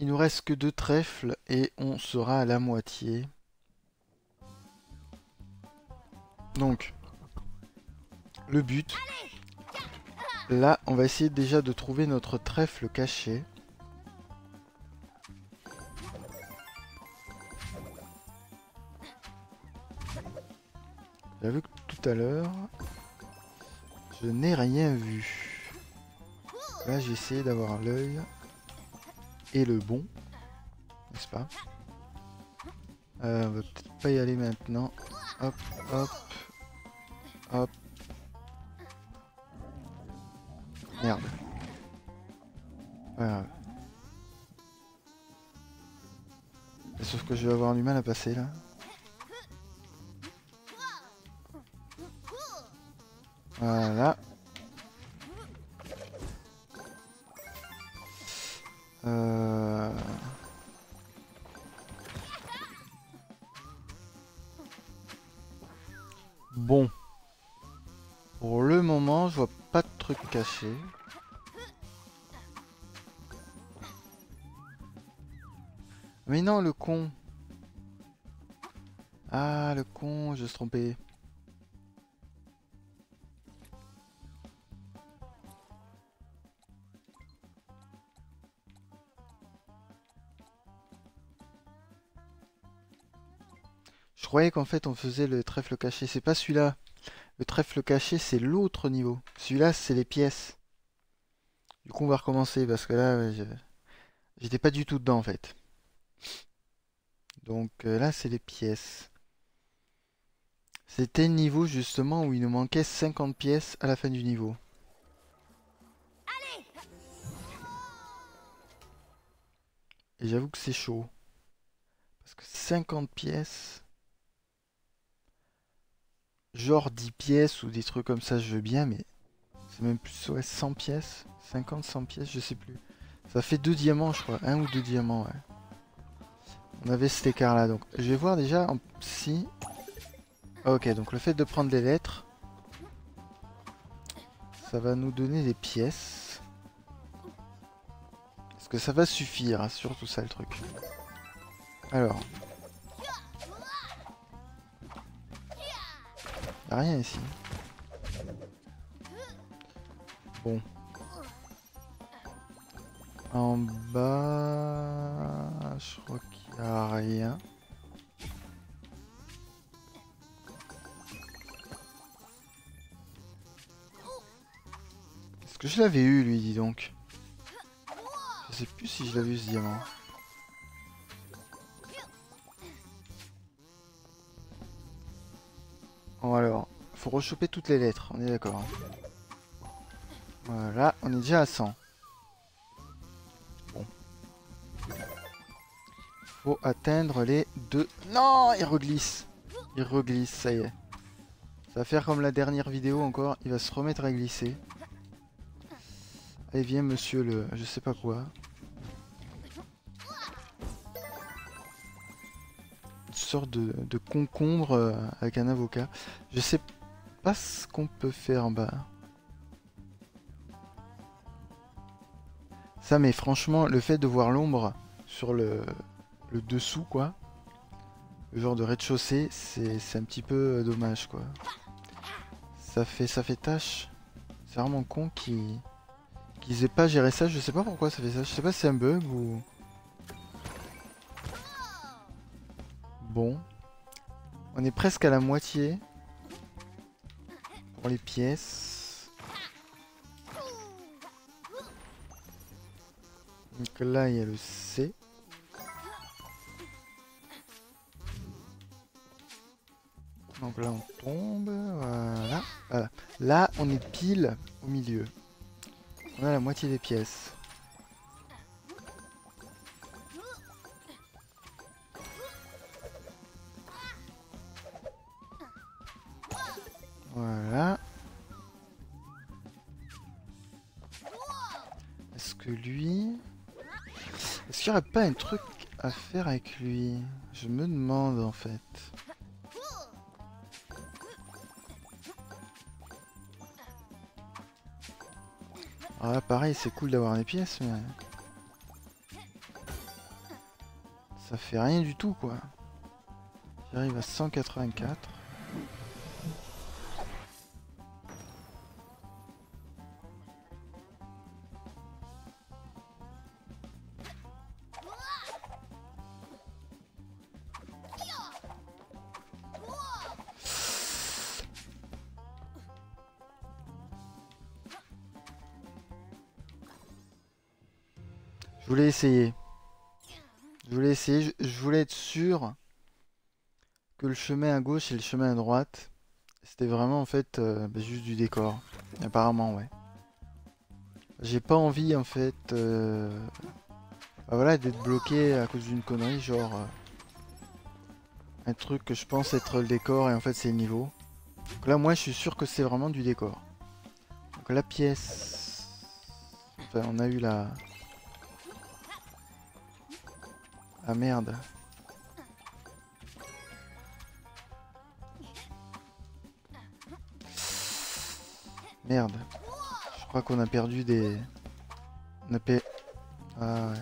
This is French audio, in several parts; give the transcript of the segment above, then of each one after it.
Il nous reste que deux trèfles et on sera à la moitié. Donc, le but. Là, on va essayer déjà de trouver notre trèfle caché. J'avoue que tout à l'heure, je n'ai rien vu. Là, j'ai essayé d'avoir l'œil et le bon, n'est-ce pas? Euh, On va peut-être pas y aller maintenant. Hop, hop, hop. Merde. Voilà. Sauf que je vais avoir du mal à passer là. Voilà. Euh... Bon. Pour le moment, je vois pas de truc caché. Mais non, le con. Ah, le con, je suis trompé. Croyais qu'en fait on faisait le trèfle caché. C'est pas celui-là. Le trèfle caché, c'est l'autre niveau. Celui-là, c'est les pièces. Du coup, on va recommencer parce que là, j'étais pas du tout dedans en fait. Donc euh, là, c'est les pièces. C'était le niveau justement où il nous manquait 50 pièces à la fin du niveau. Et j'avoue que c'est chaud. Parce que 50 pièces... Genre 10 pièces ou des trucs comme ça, je veux bien, mais... C'est même plus, ouais, 100 pièces. 50, 100 pièces, je sais plus. Ça fait deux diamants, je crois. Un ou deux diamants, ouais. On avait cet écart là, donc je vais voir déjà si... Ok, donc le fait de prendre des lettres, ça va nous donner des pièces. Est-ce que ça va suffire hein, Surtout ça le truc. Alors. Y'a rien ici. Bon. En bas... Je crois qu'il n'y a rien. Est-ce que je l'avais eu lui, dis donc? Je sais plus si je l'avais eu ce diamant. Faut rechoper toutes les lettres, on est d'accord. Hein. Voilà, on est déjà à 100. Bon. Faut atteindre les deux... Non Il reglisse Il reglisse, ça y est. Ça va faire comme la dernière vidéo encore, il va se remettre à glisser. Allez viens monsieur le... je sais pas quoi. Une sorte de, de concombre euh, avec un avocat. Je sais pas ce qu'on peut faire en bas. Ça mais franchement le fait de voir l'ombre sur le, dessous quoi. Le genre de rez-de-chaussée c'est un petit peu euh, dommage quoi. Ça fait ça fait tâche. C'est vraiment con qui qu'ils aient pas géré ça, je sais pas pourquoi ça fait ça, je sais pas si c'est un bug ou... Bon. On est presque à la moitié. Les pièces. Donc là il y a le C. Donc là on tombe, voilà. voilà. Là on est pile au milieu. On a la moitié des pièces. Voilà. Est-ce que lui... Est-ce qu'il n'y aurait pas un truc à faire avec lui? Je me demande en fait. Ah pareil c'est cool d'avoir des pièces mais... Ça fait rien du tout quoi. J'arrive à 184. Essayer. Je voulais essayer, je, voulais être sûr que le chemin à gauche et le chemin à droite, c'était vraiment en fait euh, bah, juste du décor. Apparemment, ouais. J'ai pas envie en fait euh, bah, voilà, d'être bloqué à cause d'une connerie, genre euh, un truc que je pense être le décor et en fait c'est le niveau. Donc là, moi je suis sûr que c'est vraiment du décor. Donc la pièce... Enfin, on a eu la... Ah merde. Merde. Je crois qu'on a perdu des... On a, ah.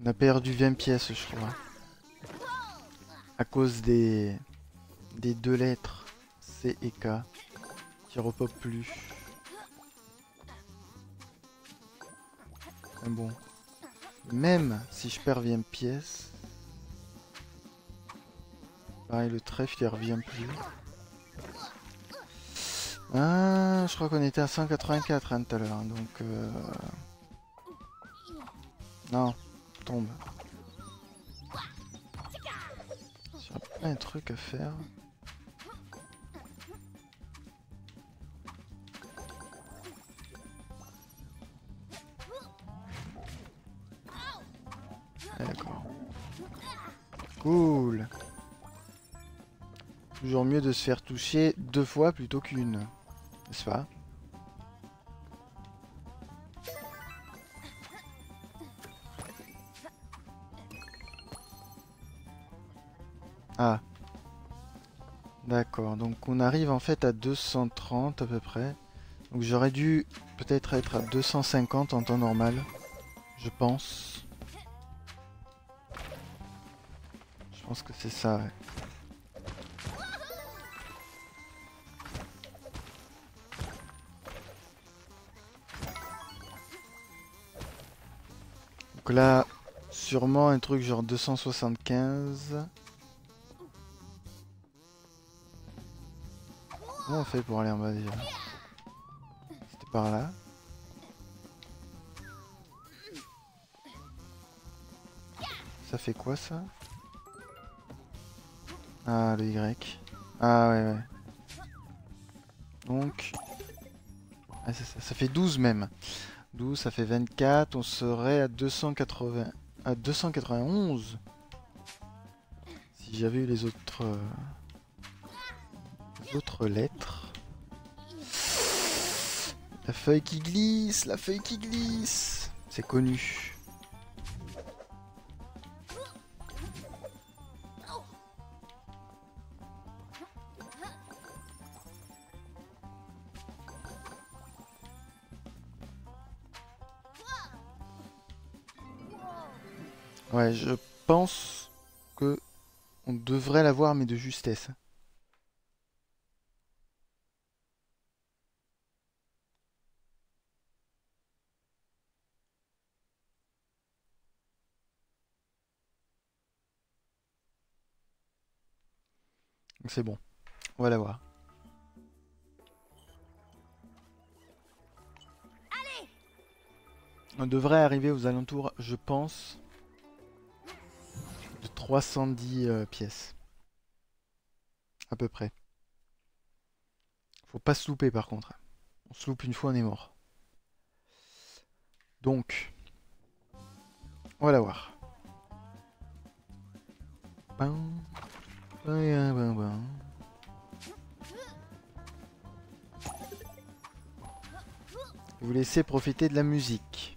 On a perdu 20 pièces, je crois. À cause des... Des deux lettres C et K qui repopent plus. Mais bon. Même si je perds 20 pièces. Pareil, le trèfle il revient plus. Ah, je crois qu'on était à 184 hein, tout à l'heure, hein, donc... Euh... Non, tombe. J'ai plein de trucs à faire. Cool. Toujours mieux de se faire toucher deux fois plutôt qu'une. N'est-ce pas? Ah. D'accord, donc on arrive en fait à 230 à peu près. Donc j'aurais dû peut-être être à 250 en temps normal, je pense. Pense que c'est ça. Donc là, sûrement un truc genre 275. Comment on fait pour aller en bas déjà C'était par là. Ça fait quoi ça? Ah, le Y. Ah, ouais, ouais. Donc... Ah, ça, ça, fait 12 même. 12, ça fait 24. On serait à 280... À 291. Si j'avais eu les autres... Euh, les autres lettres. La feuille qui glisse, la feuille qui glisse. C'est connu. Ouais, je pense que on devrait l'avoir, mais de justesse. C'est bon. On va l'avoir. On devrait arriver aux alentours, je pense, 310 euh, pièces. À peu près. Faut pas se louper par contre. On se loupe une fois, on est mort. Donc, on va la voir. Vous laissez profiter de la musique.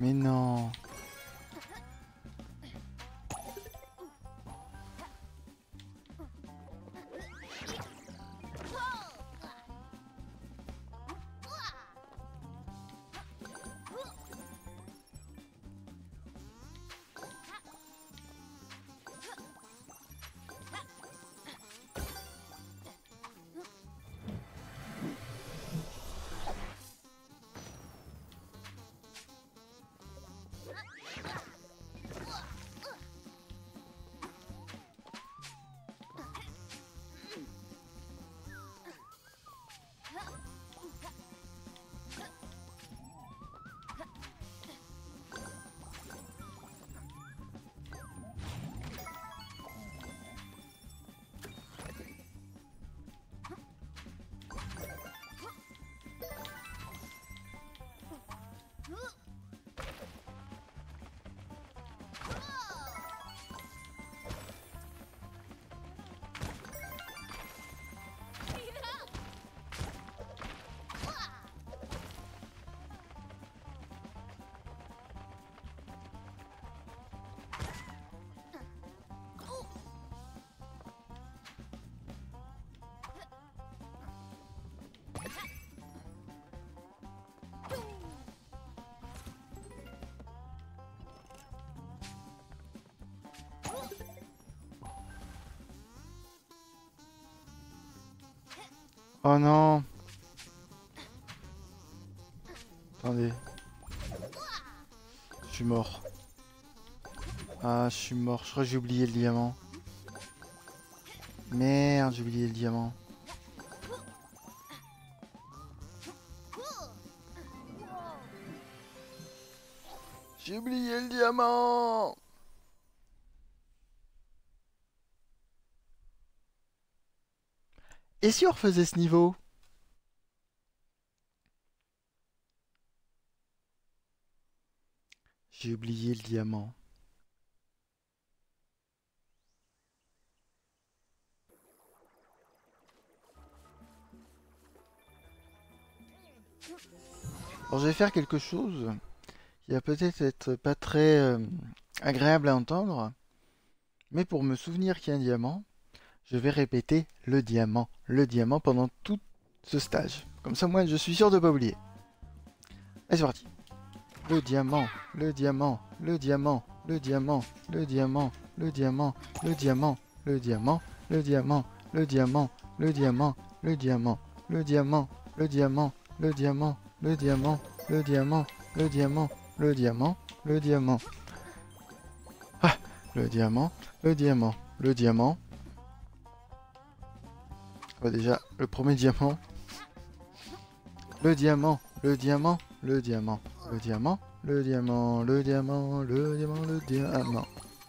Mais non. Oh non Attendez. Je suis mort. Ah, je suis mort. Je crois que j'ai oublié le diamant. Merde, j'ai oublié le diamant. On refaisait ce niveau? J'ai oublié le diamant. Alors je vais faire quelque chose qui va peut-être être pas très euh, agréable à entendre, mais pour me souvenir qu'il y a un diamant, je vais répéter le diamant, le diamant pendant tout ce stage. Comme ça, moi, je suis sûr de ne pas oublier. Allez, c'est parti. Le diamant, le diamant, le diamant, le diamant, le diamant, le diamant, le diamant, le diamant, le diamant, le diamant, le diamant, le diamant, le diamant, le diamant, le diamant, le diamant, le diamant, le diamant, le diamant, le diamant. Ah, le diamant, le diamant, le diamant, déjà, le premier diamant. Le diamant, le diamant, le diamant, le diamant, le diamant, le diamant, le diamant, le diamant.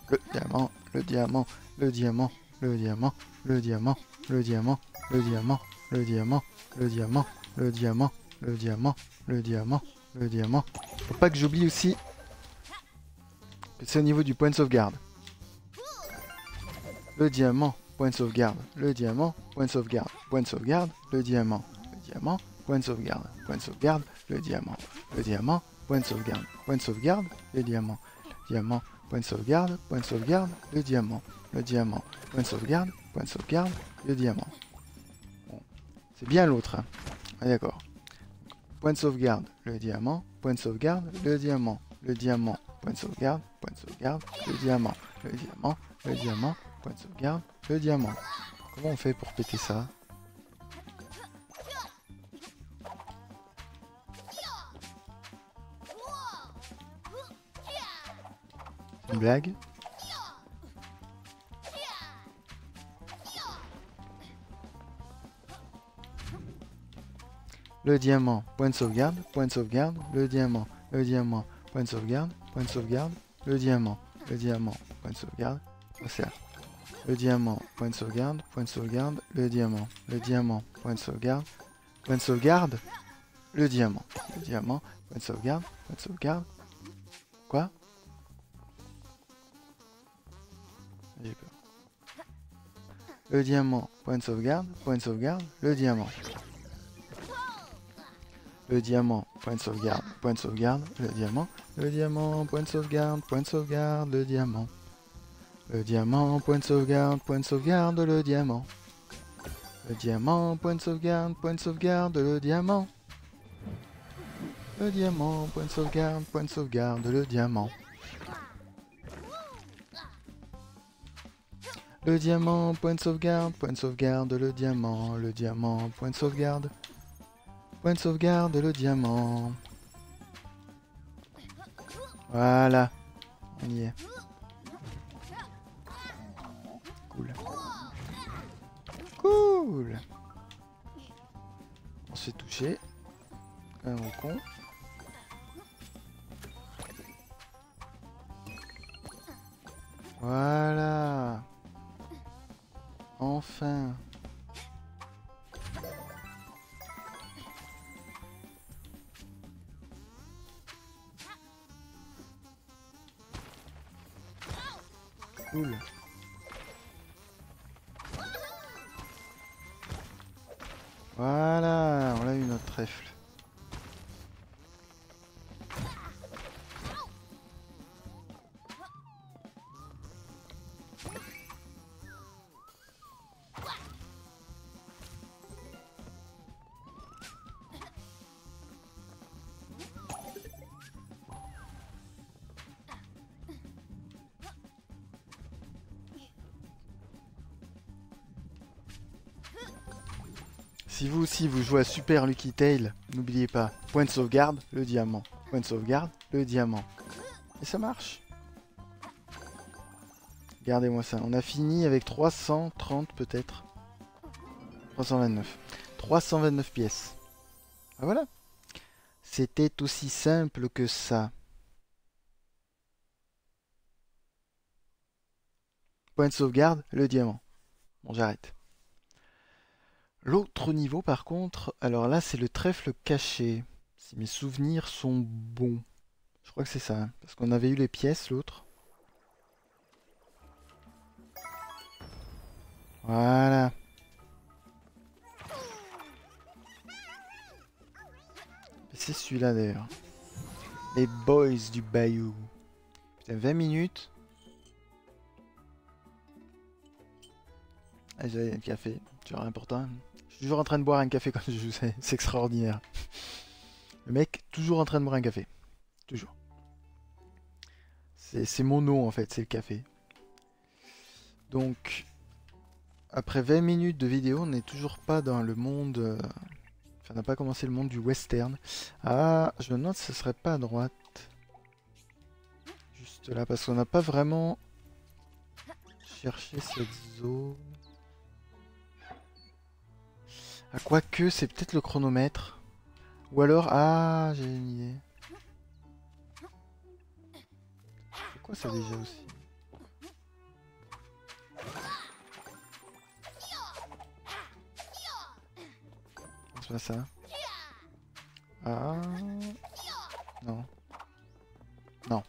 Le diamant, le diamant, le diamant, le diamant, le diamant, le diamant, le diamant, le diamant, le diamant, le diamant, le diamant, le diamant, le diamant. Faut pas que j'oublie aussi c'est au niveau du point de sauvegarde. Le diamant, point de sauvegarde, le diamant, point de sauvegarde, point de sauvegarde, le diamant, le diamant, point de sauvegarde, point de sauvegarde, le diamant, le diamant, point de sauvegarde, point de sauvegarde, le diamant, diamant, point de sauvegarde, point de sauvegarde, le diamant, le diamant, point de sauvegarde, point de sauvegarde, le diamant. c'est bien l'autre. Hein. Ah, d'accord. Point de sauvegarde, le diamant, point de sauvegarde, le diamant, le diamant, point de sauvegarde, point de sauvegarde, le diamant, le diamant, le diamant, point de sauvegarde, le diamant. Comment on fait pour péter ça? Une blague? Le diamant, point de sauvegarde, point de sauvegarde, le diamant, le diamant, point de sauvegarde, point de sauvegarde, le diamant, le diamant, point de sauvegarde, sert le diamant, point de sauvegarde, point de sauvegarde, le diamant, le diamant, point de sauvegarde, point de sauvegarde, le diamant, le diamant, point de sauvegarde, point de sauvegarde. Quoi J'ai peur. Le diamant, point de sauvegarde, point de sauvegarde, le diamant. le diamant, point de sauvegarde, point de sauvegarde, le diamant, le diamant, point de sauvegarde, point de sauvegarde, le diamant. Le diamant, point de sauvegarde, point de sauvegarde, le diamant. Le diamant, point de sauvegarde, point de sauvegarde, le diamant. Le diamant, point de sauvegarde, point de sauvegarde, le diamant. Le diamant, point de sauvegarde, point de sauvegarde, le diamant, le diamant, point de sauvegarde. Point de sauvegarde, le diamant. Voilà. On y est. On se fait toucher. Un con. Voilà. Enfin. Cool. Voilà, on a eu notre trèfle. Si vous jouez à Super Lucky Tail, n'oubliez pas, point de sauvegarde, le diamant. Point de sauvegarde, le diamant. Et ça marche. Regardez-moi ça. On a fini avec 330 peut-être. 329. 329 pièces. Ah voilà. C'était aussi simple que ça. Point de sauvegarde, le diamant. Bon, j'arrête. L'autre niveau par contre, alors là c'est le trèfle caché. Si mes souvenirs sont bons. Je crois que c'est ça, hein, parce qu'on avait eu les pièces l'autre. Voilà. C'est celui-là d'ailleurs. Les boys du bayou. Putain, 20 minutes. Ah, j'ai un café, tu vois, important toujours en train de boire un café quand je joue, c'est extraordinaire. Le mec, toujours en train de boire un café. Toujours. C'est mon nom en fait, c'est le café. Donc, après 20 minutes de vidéo, on n'est toujours pas dans le monde... Euh, enfin, on n'a pas commencé le monde du western. Ah, je me demande si ce serait pas à droite. Juste là, parce qu'on n'a pas vraiment cherché cette zone. Ah, quoique, c'est peut-être le chronomètre. Ou alors, ah, j'ai une idée. C'est quoi ça déjà aussi? C'est pas ça. Ah. Non. Non.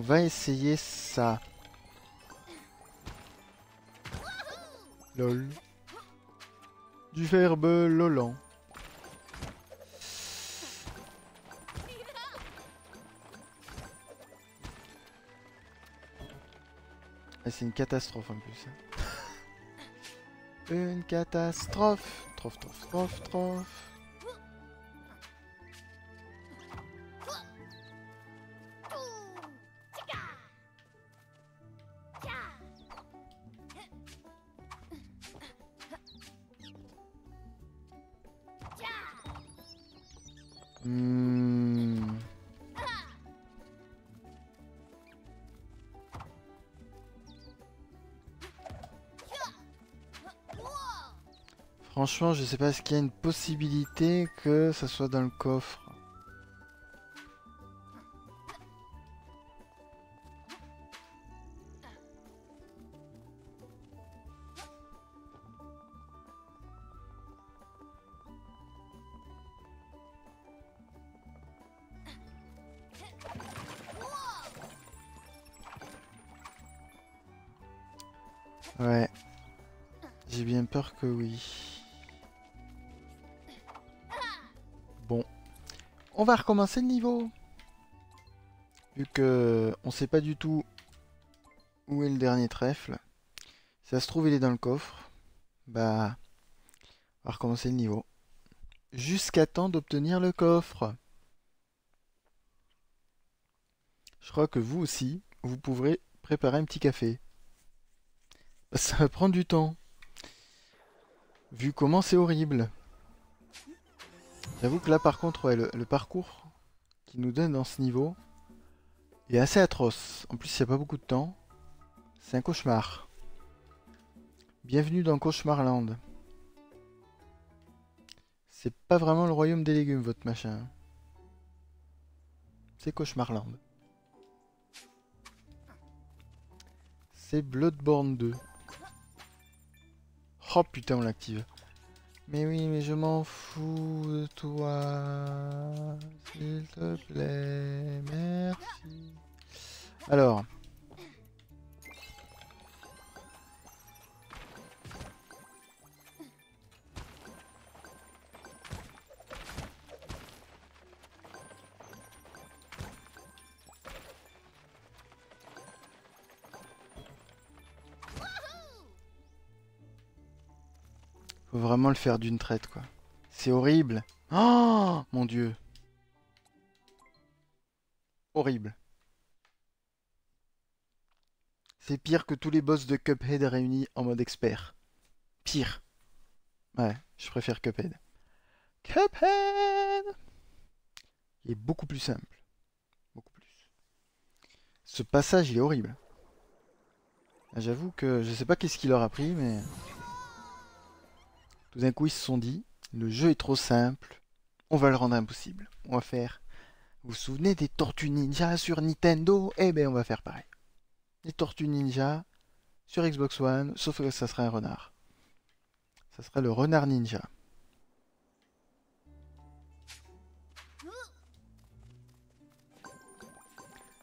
On va essayer ça. Lol. Du verbe lolant. Ah, c'est une catastrophe en plus. Hein. une catastrophe. Trof, trof, trof, trof. Franchement, je sais pas, est-ce qu'il y a une possibilité que ça soit dans le coffre recommencer le niveau. Vu que on sait pas du tout où est le dernier trèfle. Ça se trouve, il est dans le coffre. Bah, on va recommencer le niveau. Jusqu'à temps d'obtenir le coffre. Je crois que vous aussi, vous pourrez préparer un petit café. Ça va prendre du temps. Vu comment c'est horrible. J'avoue que là par contre, ouais, le, le parcours qui nous donne dans ce niveau est assez atroce. En plus, il n'y a pas beaucoup de temps. C'est un cauchemar. Bienvenue dans Cauchemarland. C'est pas vraiment le royaume des légumes, votre machin. C'est Cauchemarland. C'est Bloodborne 2. Oh putain, on l'active. Mais oui, mais je m'en fous de toi. S'il te plaît, merci. Alors. Faut vraiment le faire d'une traite, quoi. C'est horrible. Oh mon dieu. Horrible. C'est pire que tous les boss de Cuphead réunis en mode expert. Pire. Ouais, je préfère Cuphead. Cuphead Il est beaucoup plus simple. Beaucoup plus. Ce passage, il est horrible. J'avoue que je sais pas qu'est-ce qu'il leur a pris, mais... Tout d'un coup, ils se sont dit, le jeu est trop simple, on va le rendre impossible. On va faire... Vous vous souvenez des Tortues Ninja sur Nintendo? Eh ben, on va faire pareil. Les Tortues Ninja sur Xbox One, sauf que ça serait un renard. Ça serait le renard ninja.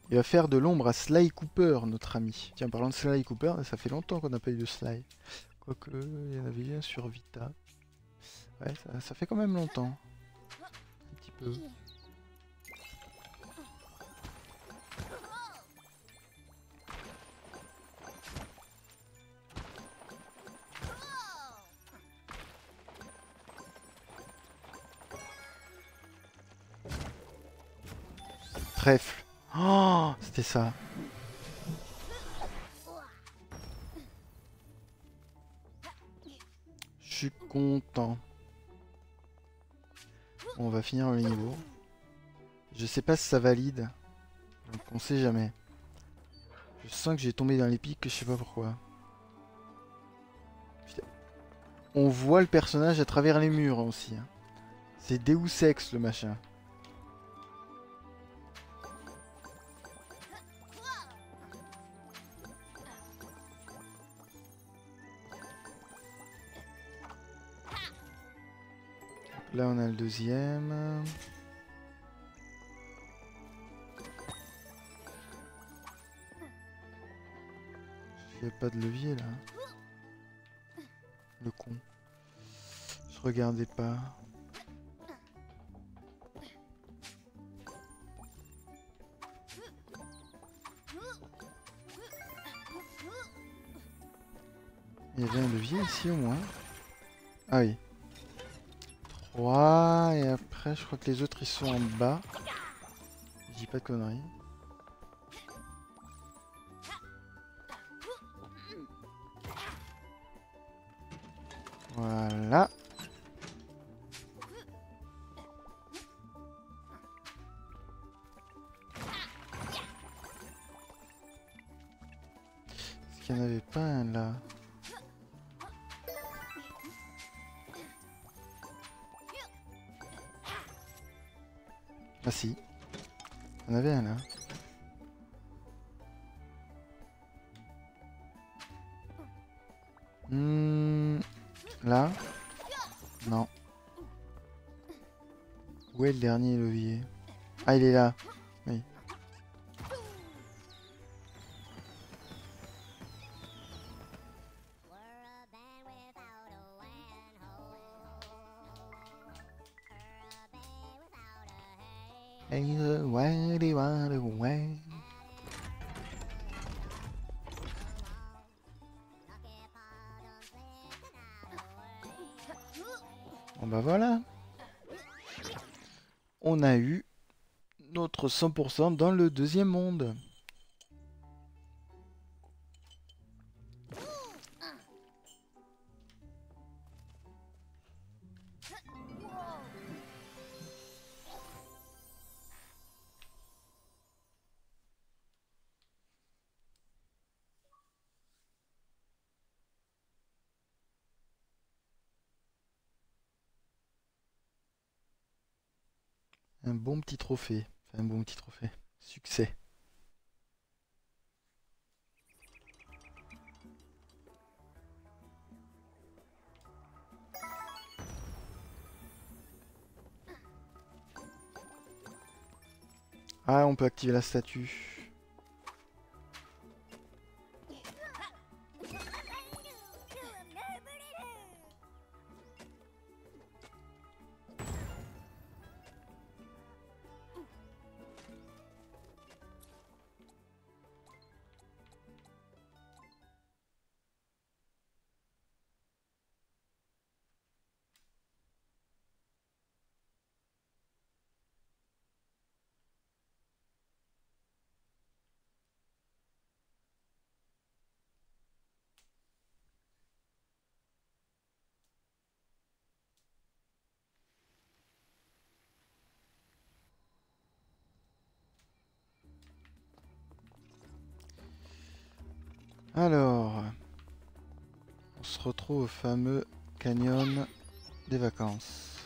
Il va faire de l'ombre à Sly Cooper, notre ami. Tiens, parlant de Sly Cooper, ça fait longtemps qu'on n'a pas eu de Sly. Quoique, il y en avait un sur Vita. Ouais, ça, fait quand même longtemps. Un petit peu. Trèfle. Oh, c'était ça. On va finir le niveau. Je sais pas si ça valide. Donc on sait jamais. Je sens que j'ai tombé dans les pics, je sais pas pourquoi. On voit le personnage à travers les murs aussi. Hein. C'est Deus Ex le machin. Là, on a le deuxième. Il pas de levier là. Le con. Je regardais pas. Il y avait un levier ici au moins. Ah oui. 3 et après je crois que les autres ils sont en bas. Je dis pas de conneries. Voilà. Avait là. Hmm, là Non. Où est le dernier levier? Ah, il est là. 100% dans le deuxième monde. Un bon petit trophée. Activer la statue. Alors, on se retrouve au fameux canyon des vacances.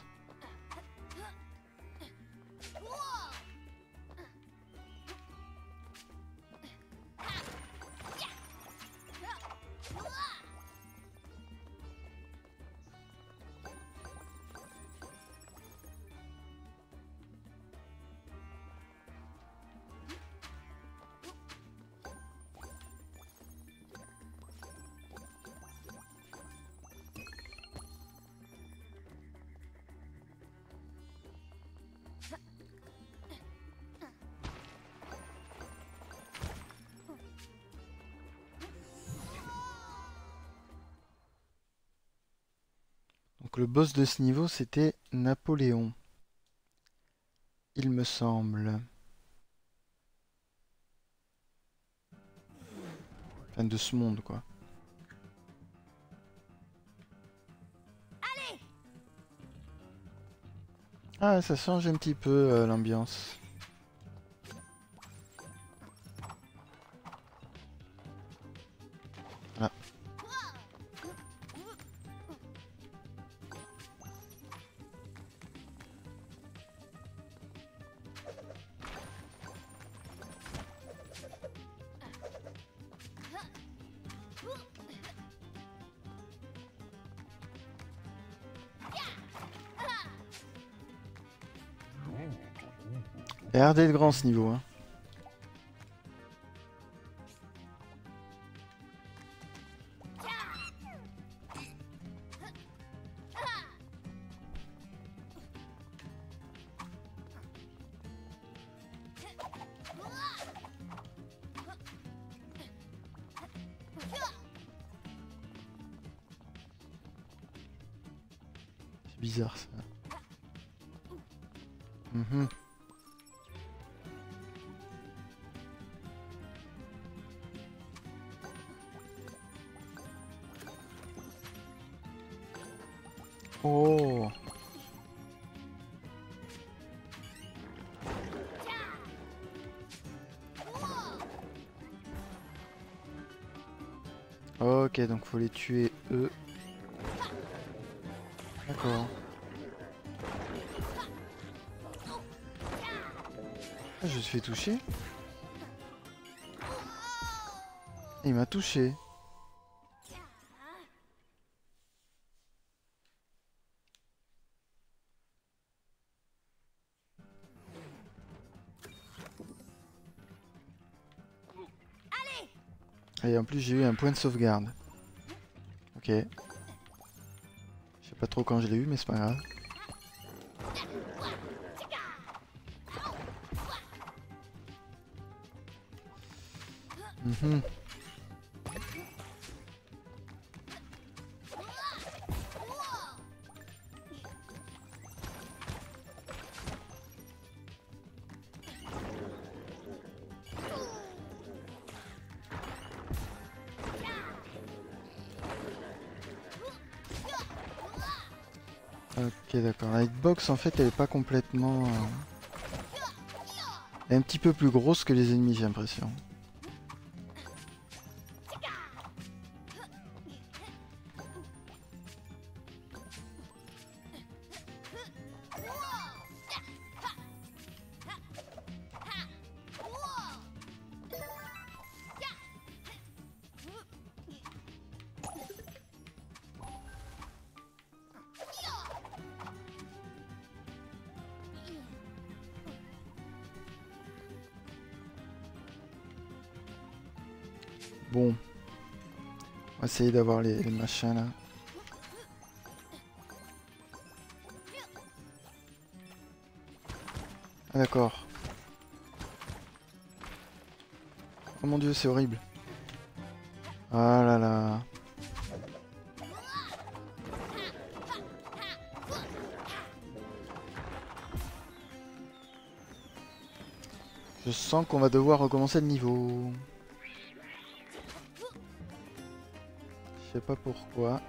Le boss de ce niveau, c'était Napoléon. Il me semble. Enfin, de ce monde, quoi. Ah, ça change un petit peu euh, l'ambiance. L'air d'être grand ce niveau. Hein. Oh Ok, donc faut les tuer eux. D'accord. Ah, je suis fait toucher. Il m'a touché. j'ai eu un point de sauvegarde. Ok. Je sais pas trop quand je l'ai eu, mais c'est pas grave. Mhm. En fait elle est pas complètement... euh, un petit peu plus grosse que les ennemis j'ai l'impression. D'avoir les, les machins là. Ah d'accord. Oh mon dieu, c'est horrible. Ah là là. Je sens qu'on va devoir recommencer le niveau. Sais pas pourquoi.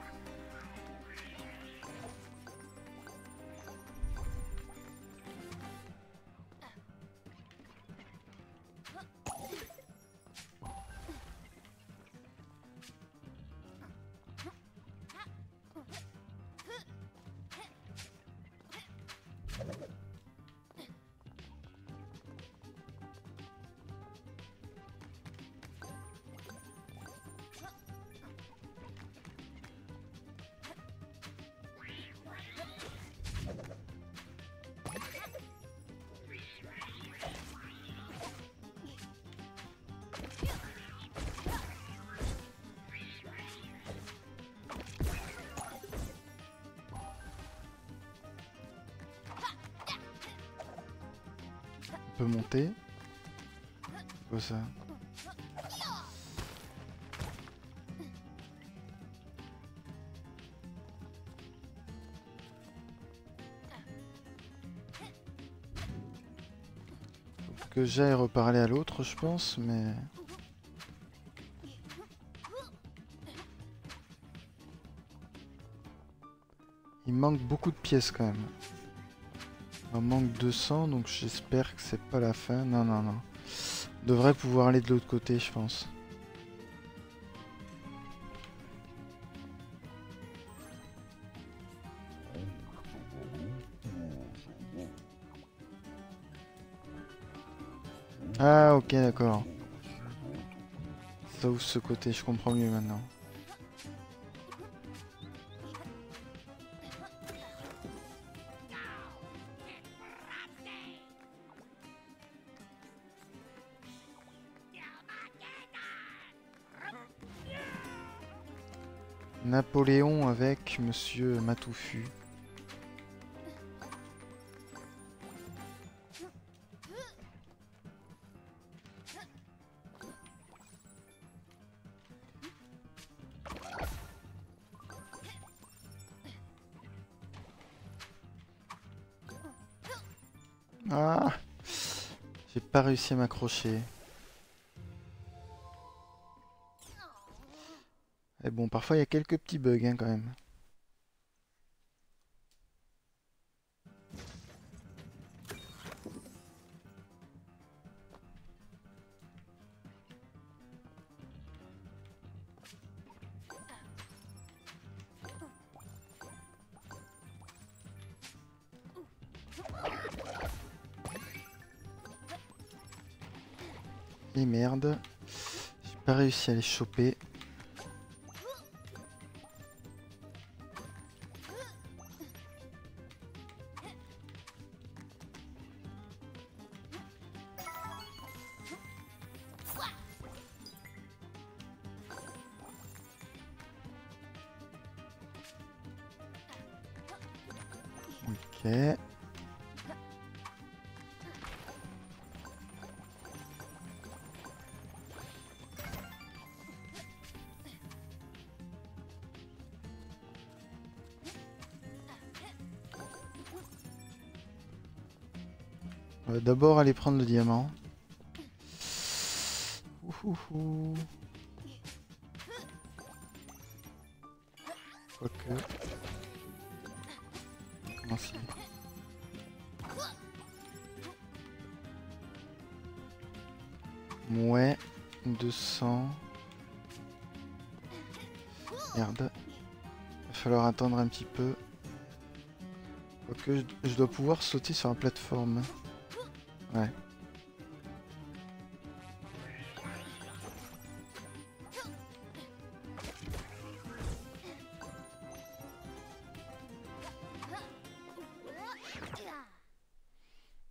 Monter. Quoi ça que j'aille reparler à l'autre, je pense, mais... Il manque beaucoup de pièces quand même. En manque 200, donc j'espère que c'est pas la fin. Non, non, non. On devrait pouvoir aller de l'autre côté, je pense. Ah, ok, d'accord. Ça ouvre ce côté, je comprends mieux maintenant. Napoléon avec Monsieur Matouffu. Ah J'ai pas réussi à m'accrocher. Parfois il y a quelques petits bugs hein, quand même. Et merde, j'ai pas réussi à les choper. D'abord aller prendre le diamant. Falloir attendre un petit peu. Je, dois pouvoir sauter sur la plateforme. Ouais.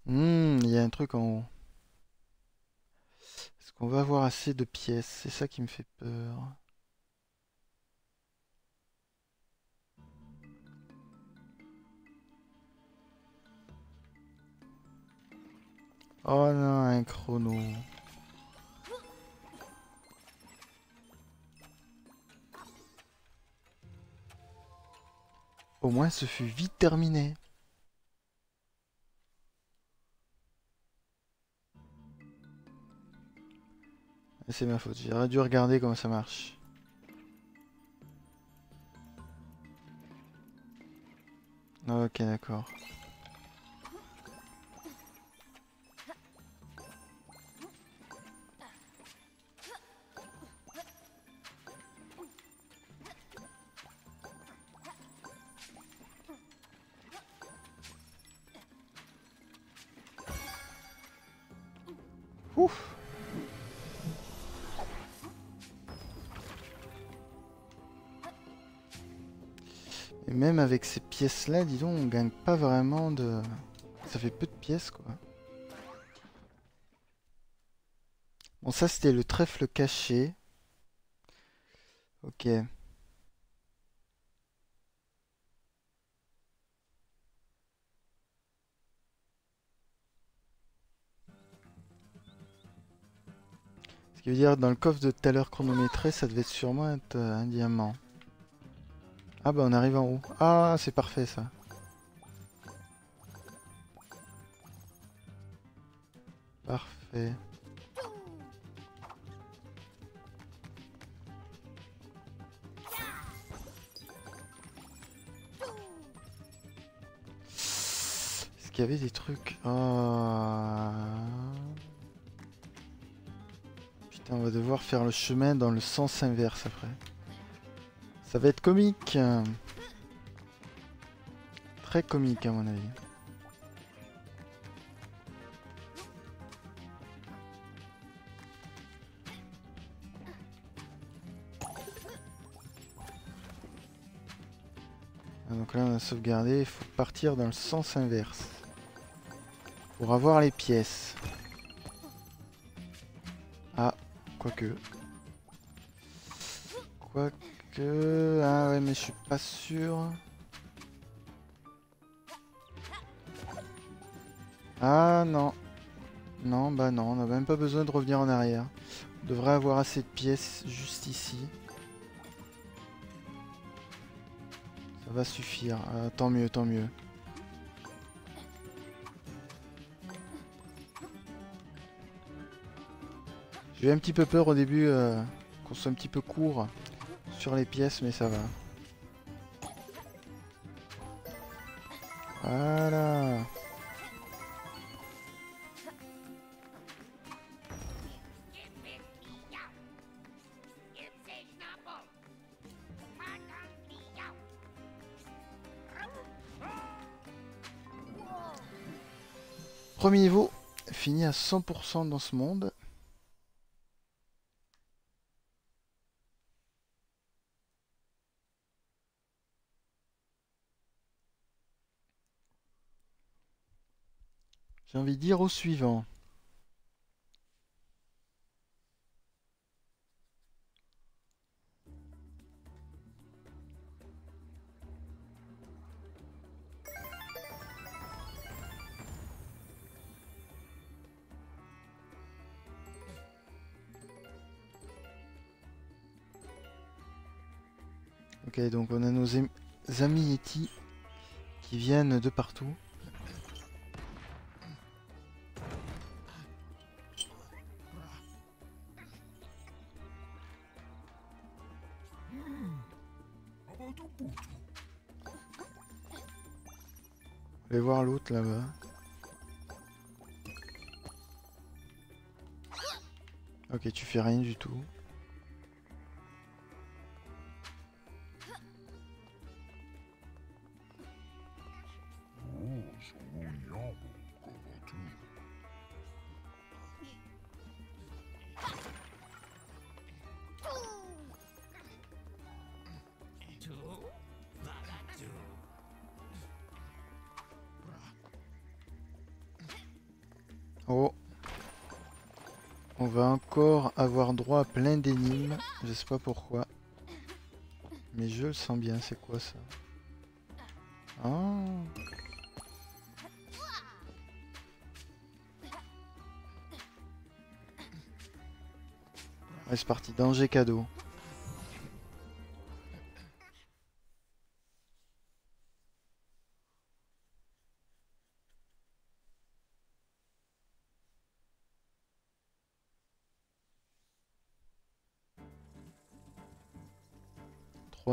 Hmm, il y a un truc en haut. Est-ce qu'on va avoir assez de pièces? C'est ça qui me fait peur. Oh non, un chrono. Au moins, ce fut vite terminé. C'est ma faute, j'aurais dû regarder comment ça marche. Ok, d'accord. Avec ces pièces-là, dis donc, on gagne pas vraiment de... Ça fait peu de pièces, quoi. Bon, ça, c'était le trèfle caché. Ok. Ce qui veut dire, dans le coffre de tout à l'heure chronométré, ça devait sûrement être euh, un diamant. Ah bah on arrive en haut. Ah, c'est parfait ça. Parfait. Est-ce qu'il y avait des trucs? Ah. Putain, on va devoir faire le chemin dans le sens inverse après. Ça va être comique. Très comique à mon avis. Ah, donc là on a sauvegardé, il faut partir dans le sens inverse. Pour avoir les pièces. Ah, quoique. Quoique... Ah ouais mais je suis pas sûr. Ah non. Non, bah non, on n'a même pas besoin de revenir en arrière. On devrait avoir assez de pièces juste ici. Ça va suffire. Ah, tant mieux, tant mieux. J'ai eu un petit peu peur au début euh, qu'on soit un petit peu court sur les pièces, mais ça va. Voilà. Premier niveau fini à 100% dans ce monde. J'ai envie de dire au suivant. Ok, donc on a nos am- amis Yeti qui viennent de partout. On va voir l'autre là-bas. Ok, tu fais rien du tout. Avoir droit à plein d'énigmes. Je sais pas pourquoi. Mais je le sens bien, c'est quoi ça? Ah c'est parti, danger cadeau.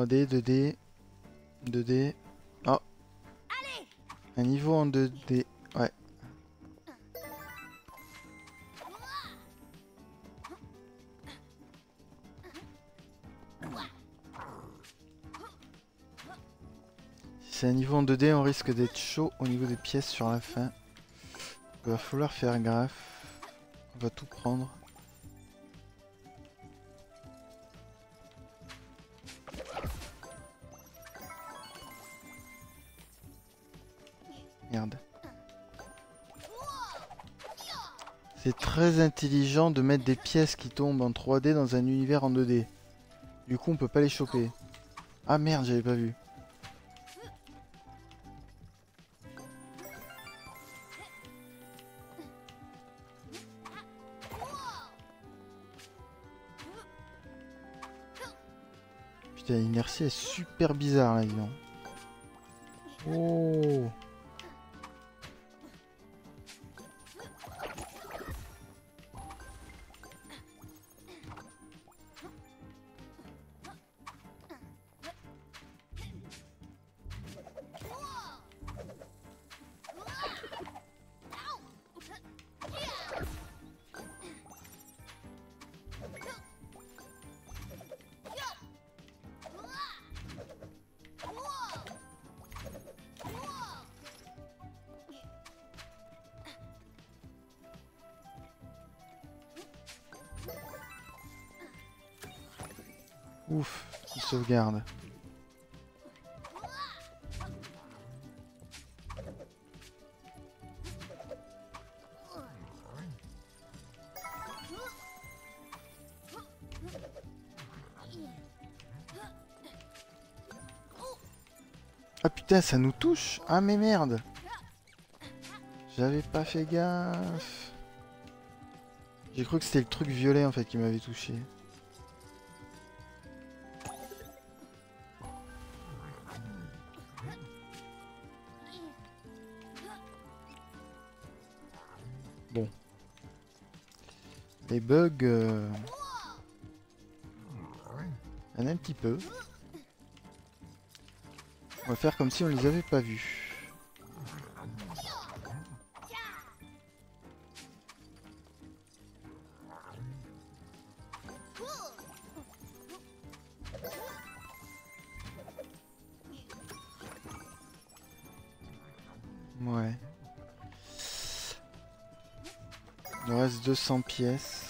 D 2D, 2D. Oh Un niveau en 2D. Ouais. Si c'est un niveau en 2D, on risque d'être chaud au niveau des pièces sur la fin. Va falloir faire gaffe. On va tout prendre. C'est très intelligent de mettre des pièces qui tombent en 3D dans un univers en 2D. Du coup, on peut pas les choper. Ah merde, j'avais pas vu. Putain, l'inertie est super bizarre là, disons. Oh Ouf, il sauvegarde. Ah putain, ça nous touche Ah mais merde J'avais pas fait gaffe. J'ai cru que c'était le truc violet en fait qui m'avait touché. Les bugs... Euh... Un petit peu. On va faire comme si on les avait pas vus. Ouais. Il nous reste 200 pièces.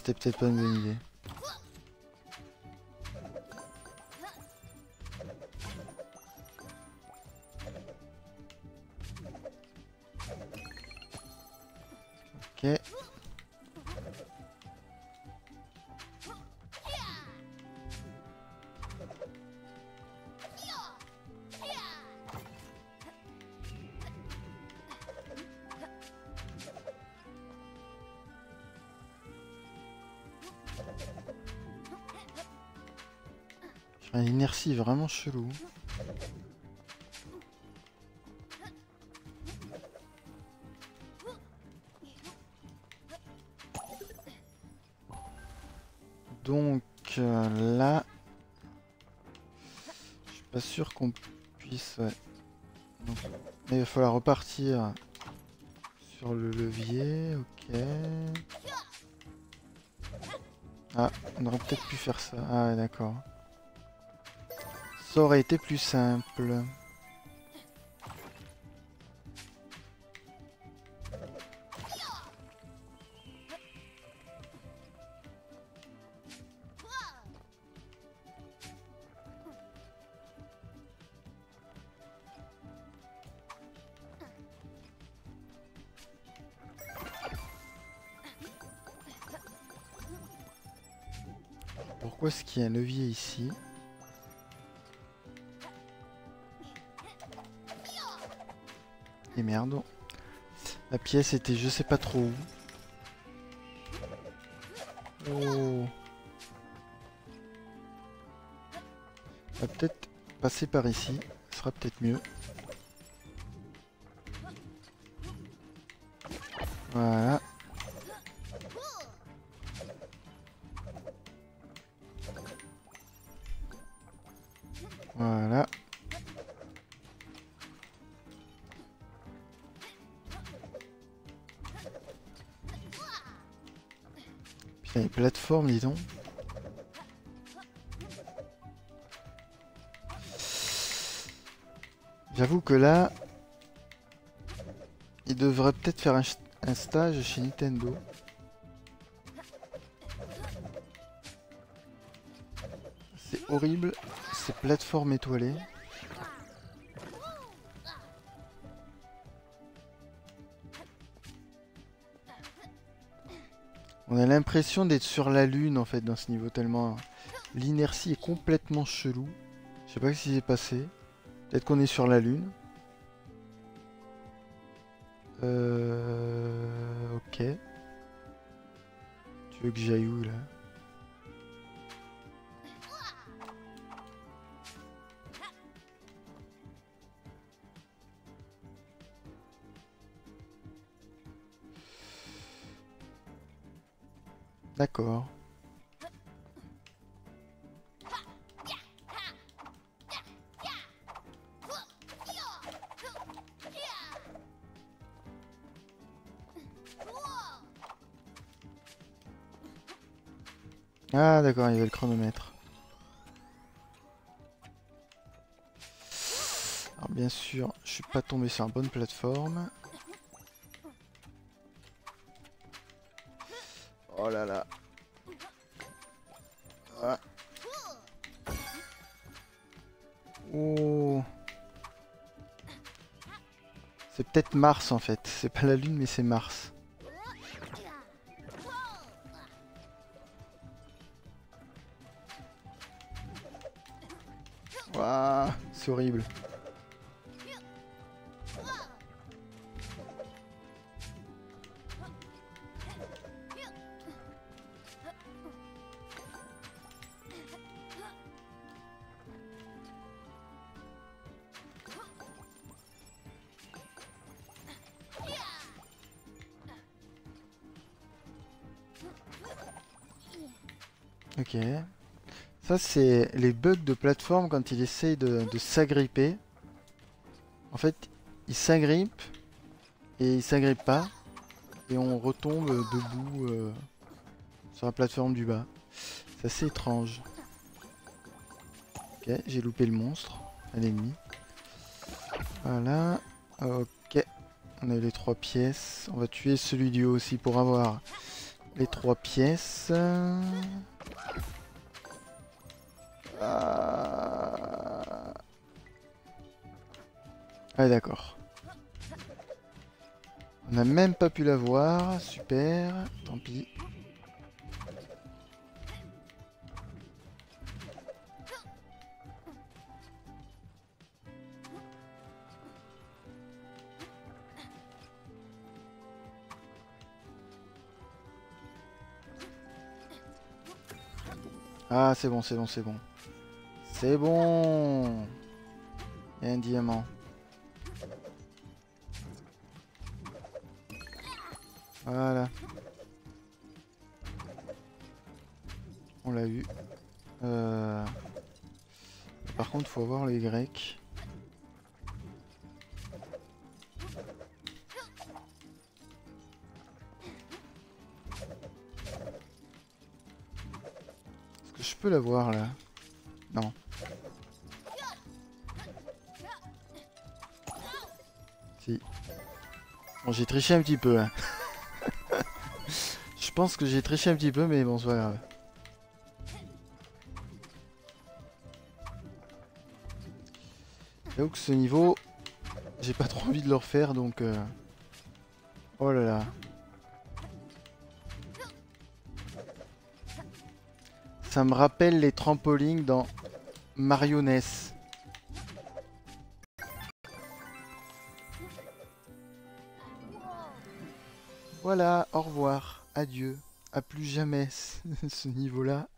C'était peut-être pas une bonne idée. chelou. Donc euh, là, je suis pas sûr qu'on puisse. Il va falloir repartir sur le levier, ok. Ah, on aurait peut-être pu faire ça. Ah ouais, d'accord. Ça aurait été plus simple. Pourquoi est-ce qu'il y a un levier ici? Merde. La pièce était je sais pas trop où. Oh. Va peut-être passer par ici. Sera peut-être mieux. Voilà. J'avoue que là, il devrait peut-être faire un, un stage chez Nintendo. C'est horrible, ces plateformes étoilées. On a l'impression d'être sur la lune en fait dans ce niveau tellement l'inertie est complètement chelou. Je sais pas ce qui s'est passé. Peut-être qu'on est sur la lune. Euh... Ok. Tu veux que j'aille où là? D'accord. Ah d'accord, il y avait le chronomètre. Alors bien sûr, je suis pas tombé sur la bonne plateforme. Oh. C'est peut-être Mars en fait. C'est pas la Lune mais c'est Mars. C'est horrible. C'est les bugs de plateforme quand il essaye de, s'agripper. En fait, il s'agrippe et il s'agrippe pas. Et on retombe debout euh, sur la plateforme du bas. C'est assez étrange. Ok, j'ai loupé le monstre, à l'ennemi. Voilà. Ok. On a eu les trois pièces. On va tuer celui du haut aussi pour avoir les trois pièces. Ah, Ouais, d'accord. On n'a même pas pu la voir. Super. Tant pis. Ah, c'est bon, c'est bon, c'est bon. C'est bon. A un diamant. Voilà. On l'a eu. Euh, Par contre, faut avoir les grecs. Est-ce que je peux l'avoir là? Non. Bon, j'ai triché un petit peu. Hein. je pense que j'ai triché un petit peu, mais bon, c'est pas grave. J'avoue que ce niveau, j'ai pas trop envie de le refaire, donc... euh, Oh là là. Ça me rappelle les trampolines dans Mario Voilà, au revoir, adieu, à plus jamais ce niveau-là.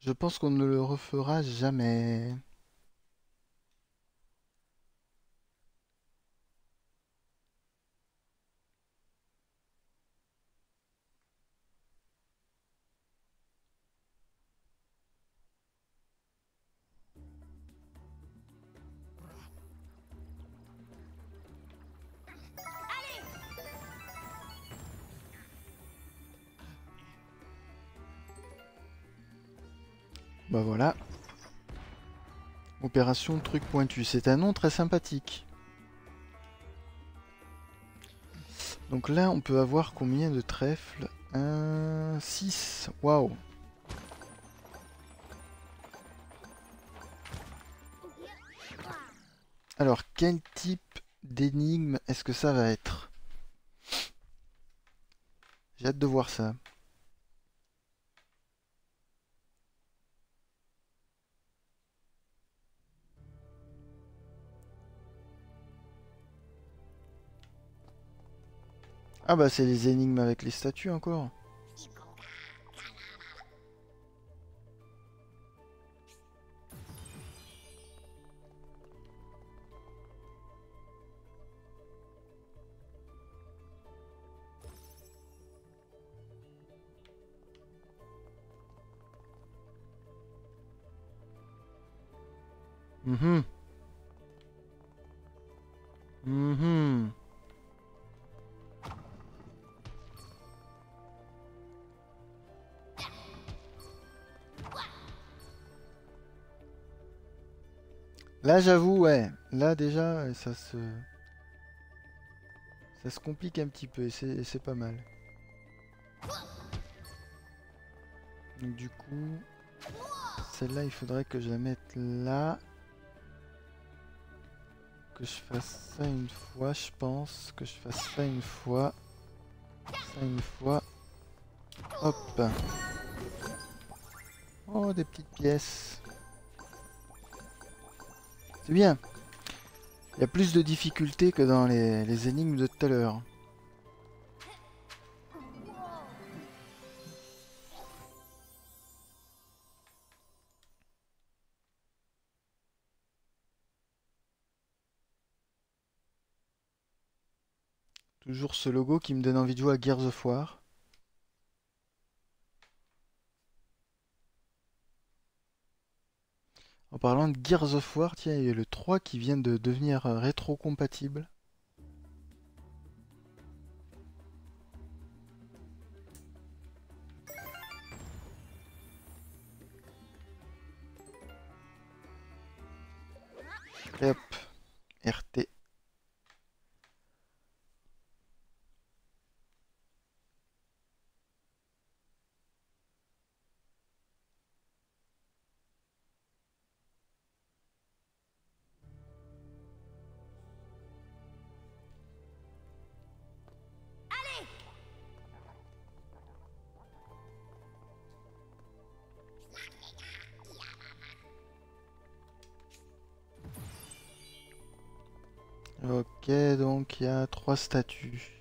Je pense qu'on ne le refera jamais. Truc pointu. C'est un nom très sympathique. Donc là, on peut avoir combien de trèfles? 1, 6. Waouh. Alors, quel type d'énigme est-ce que ça va être? J'ai hâte de voir ça. Ah bah c'est les énigmes avec les statues encore. Mhm. Là, j'avoue, ouais. Là, déjà, ça se... Ça se complique un petit peu et c'est et c'est pas mal. Donc du coup... Celle-là, il faudrait que je la mette là. Que je fasse ça une fois, je pense. Que je fasse ça une fois. Ça une fois. Hop. Oh, des petites pièces. C'est bien. Il y a plus de difficultés que dans les, énigmes de tout à l'heure. Toujours ce logo qui me donne envie de jouer à Gears of War. En parlant de Gears of War, tiens, il y a le 3 qui vient de devenir euh, rétro-compatible. Hop, RT. Ok, donc il y a trois statues.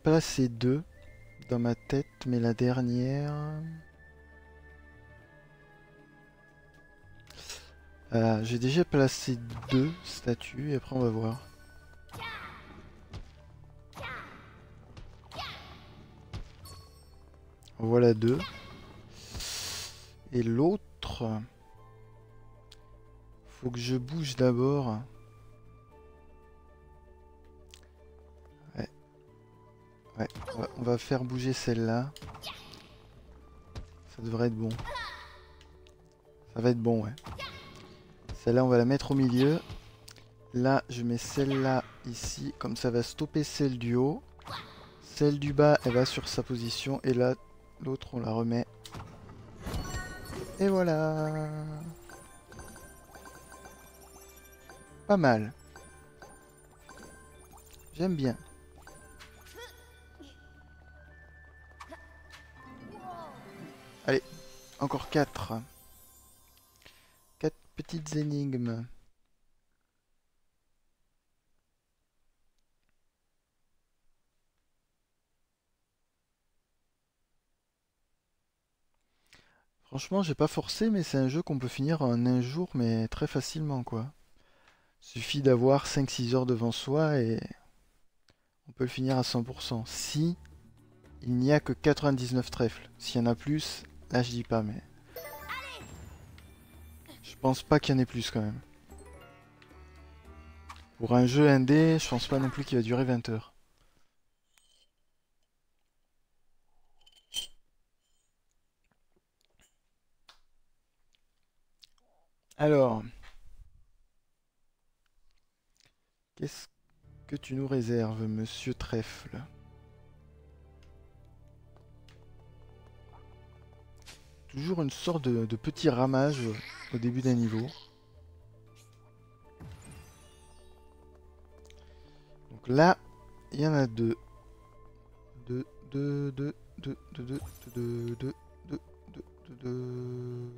En placer deux dans ma tête, mais la dernière... Euh, J'ai déjà placé deux statues et après on va voir. Voilà deux. Et l'autre... Faut que je bouge d'abord. Ouais, on va, faire bouger celle-là. Ça devrait être bon. Ça va être bon, ouais. Celle-là, on va la mettre au milieu. Là, je mets celle-là ici. Comme ça va stopper celle du haut. Celle du bas, elle va sur sa position. Et là, l'autre, on la remet. Et voilà Pas mal. J'aime bien. Allez, encore 4. 4 petites énigmes. Franchement, j'ai pas forcé, mais c'est un jeu qu'on peut finir en un jour, mais très facilement, quoi. Suffit d'avoir 5-6 heures devant soi et on peut le finir à 100%. Si il n'y a que 99 trèfles. S'il y en a plus, là je dis pas, mais... Je pense pas qu'il y en ait plus quand même. Pour un jeu indé, je pense pas non plus qu'il va durer 20 heures. Alors... Qu'est-ce que tu nous réserves, monsieur Trèfle? Toujours une sorte de, petit ramage au début d'un niveau. Donc là, il y en a deux. Deux, deux, deux, deux, deux, deux, deux, deux, deux, deux, deux.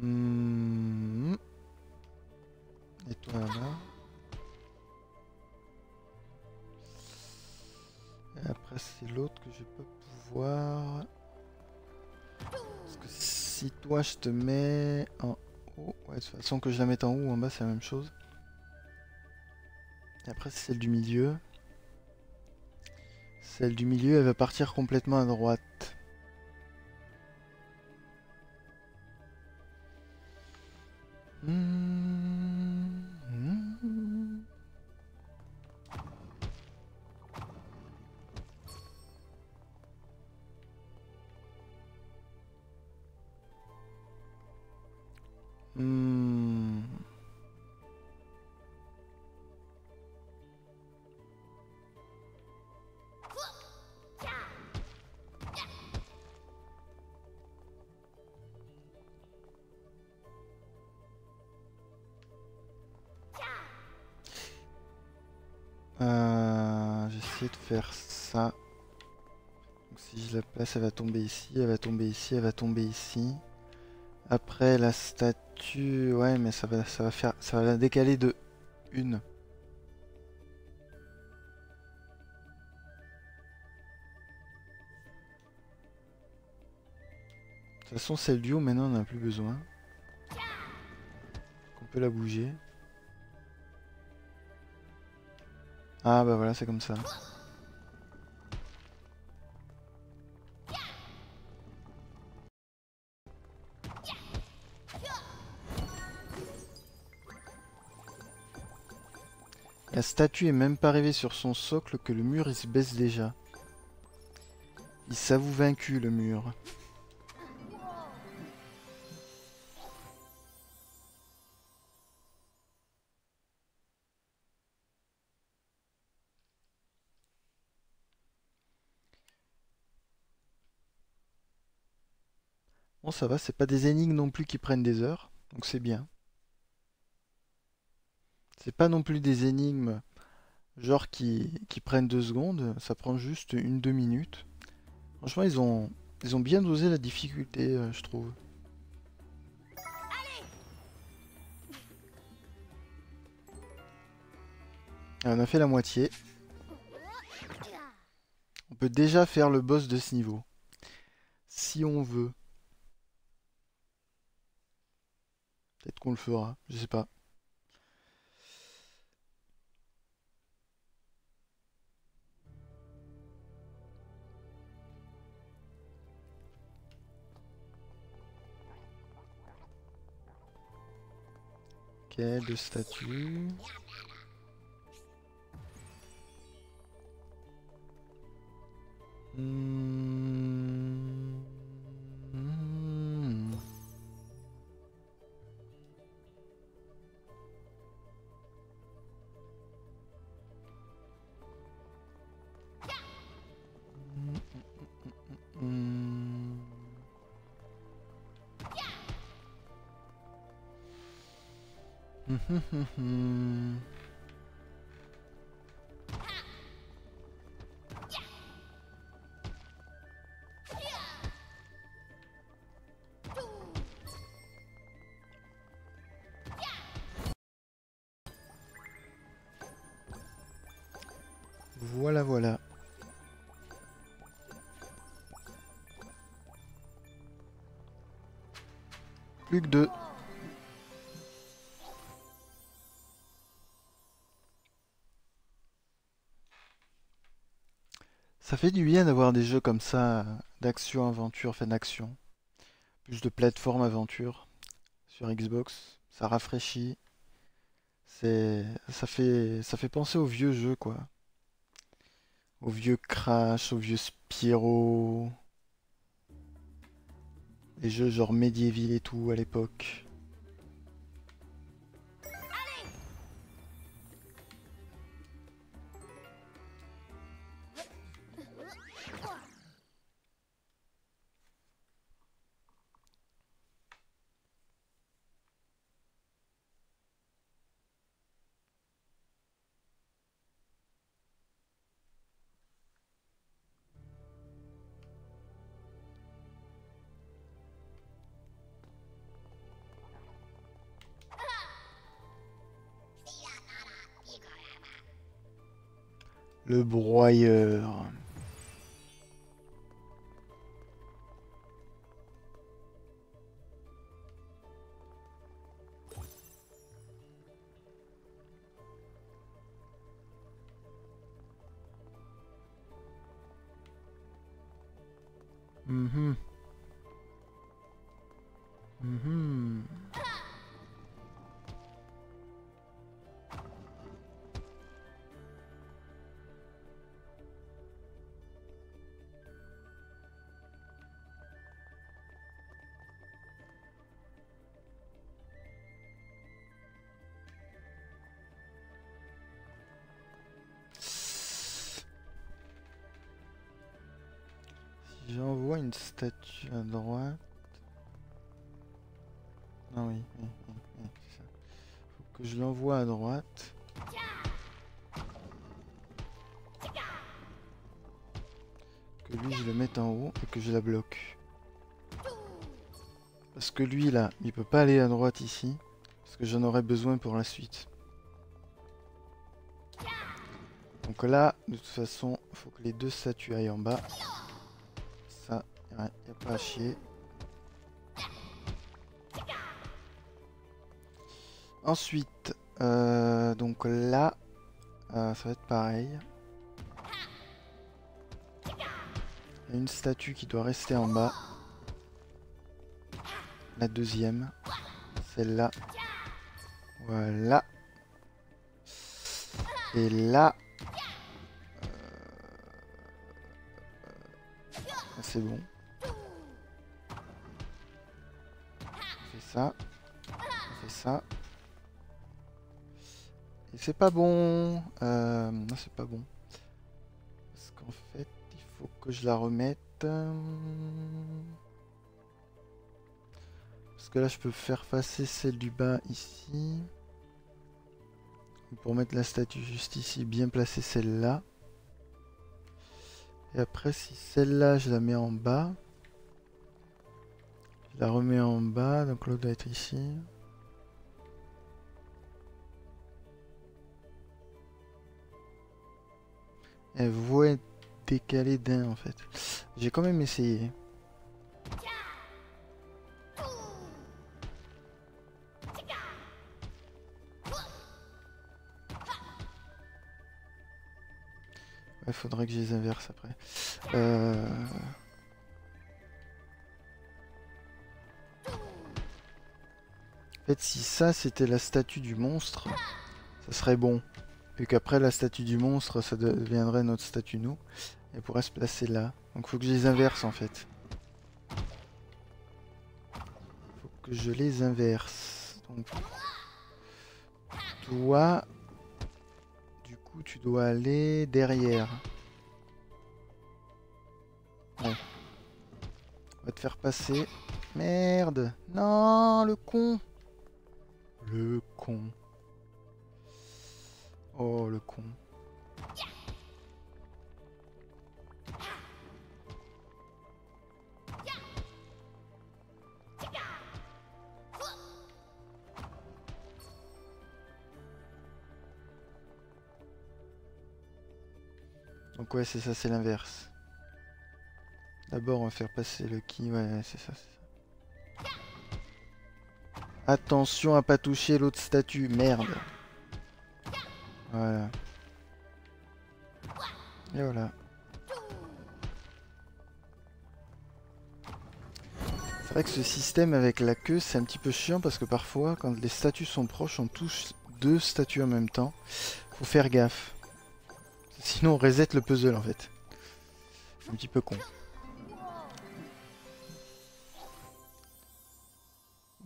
Hmm. Et toi là. Après c'est l'autre que je peux pouvoir. Parce que si toi je te mets en haut, ouais de toute façon que je la mette en haut ou en bas c'est la même chose. Et après c'est celle du milieu. Celle du milieu elle va partir complètement à droite. Elle va tomber ici. Après la statue, ouais mais ça va, ça va faire, ça va la décaler de une. De toute façon celle du haut maintenant on n'a plus besoin. On peut la bouger. Ah bah voilà c'est comme ça. Statue est même pas arrivée sur son socle que le mur il se baisse déjà. Il s'avoue vaincu le mur. Bon ça va, c'est pas des énigmes non plus qui prennent des heures, donc c'est bien. C'est pas non plus des énigmes genre qui, prennent deux secondes, ça prend juste une, deux minutes. Franchement, ils ont, ils ont bien dosé la difficulté, euh, je trouve. on a fait la moitié. On peut déjà faire le boss de ce niveau. Si on veut. Peut-être qu'on le fera, je sais pas. Ok, deux statues. Hmm. Voilà, voilà. Plus que deux. Du bien d'avoir des jeux comme ça, d'action, aventure, enfin d'action. Plus de plateforme aventure sur Xbox. Ça rafraîchit. C'est, ça fait, ça fait penser aux vieux jeux, quoi. Aux vieux Crash, aux vieux Spyro. Les jeux genre Medieval et tout à l'époque. Le broyeur. Statue à droite. Ah oui, oui, oui, oui, c'est ça. Faut que je l'envoie à droite. Que lui je le mette en haut et que je la bloque. Parce que lui là, il peut pas aller à droite ici. Parce que j'en aurais besoin pour la suite. Donc là, de toute façon, faut que les deux statues aillent en bas. A pas à chier. Ensuite, euh, donc là, euh, ça va être pareil. Il y a une statue qui doit rester en bas. La deuxième. Celle-là. Voilà. Et là. euh, C'est bon. Ça. Ça. Et c'est pas bon. Euh, non, c'est pas bon. Parce qu'en fait, il faut que je la remette. Parce que là, je peux faire passer celle du bas ici. Pour mettre la statue juste ici, bien placer celle-là. Et après, si celle-là, je la mets en bas. Je la remets en bas, donc l'autre doit être ici. Elle voit être décalée d'un en fait. J'ai quand même essayé. Il faudrait que je les inverse après. Euh... En fait, si ça c'était la statue du monstre, ça serait bon. Vu qu'après la statue du monstre, ça deviendrait notre statue nous. Elle pourrait se placer là. Donc faut que je les inverse en fait. Faut que je les inverse. Donc toi, du coup, tu dois aller derrière. On va te faire passer. Merde Non, le con Le con. Oh, le con. Donc ouais, c'est ça, c'est l'inverse. D'abord, on va faire passer le qui. Ouais, c'est ça, ça. Attention à pas toucher l'autre statue. Merde. Voilà. Et voilà. C'est vrai que ce système avec la queue, c'est un petit peu chiant parce que parfois, quand les statues sont proches, on touche deux statues en même temps. Faut faire gaffe. Sinon, on reset le puzzle en fait. Un petit peu con.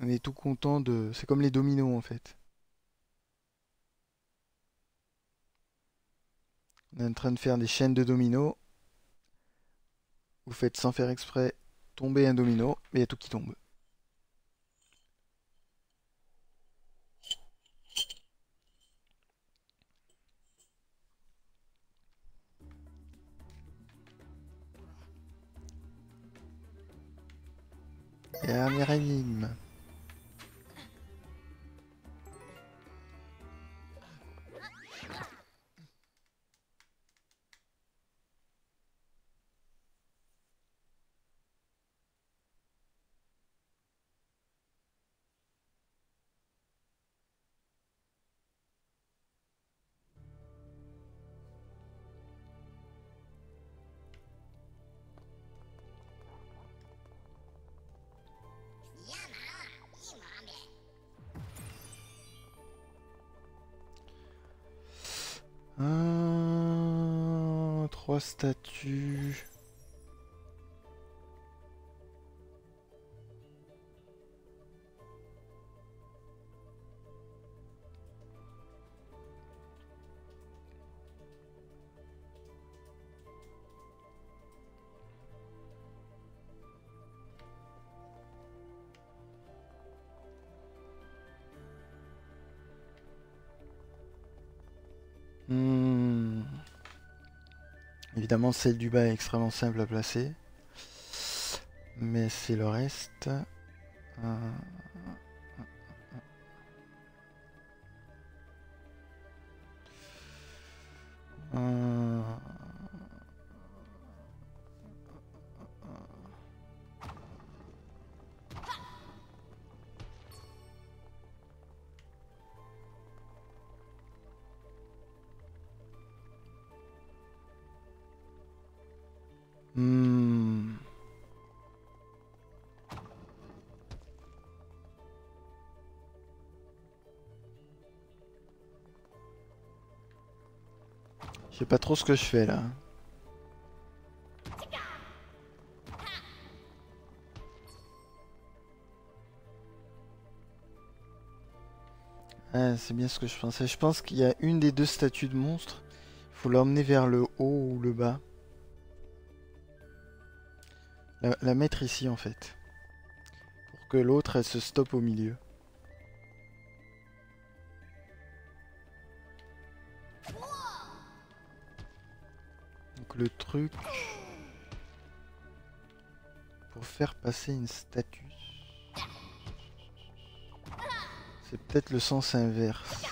On est tout content de... C'est comme les dominos en fait. On est en train de faire des chaînes de dominos. Vous faites sans faire exprès tomber un domino, mais il y a tout qui tombe. Dernière énigme. Trois Celle du bas est extrêmement simple à placer. Mais c'est le reste. Euh, euh, Je sais pas trop ce que je fais là. c'est bien ce que je pensais. Je pense qu'il y a une des deux statues de monstres. Il faut l'emmener vers le haut ou le bas. La, mettre ici en fait. Pour que l'autre elle se stoppe au milieu. le truc pour faire passer une statue. C'est peut-être le sens inverse.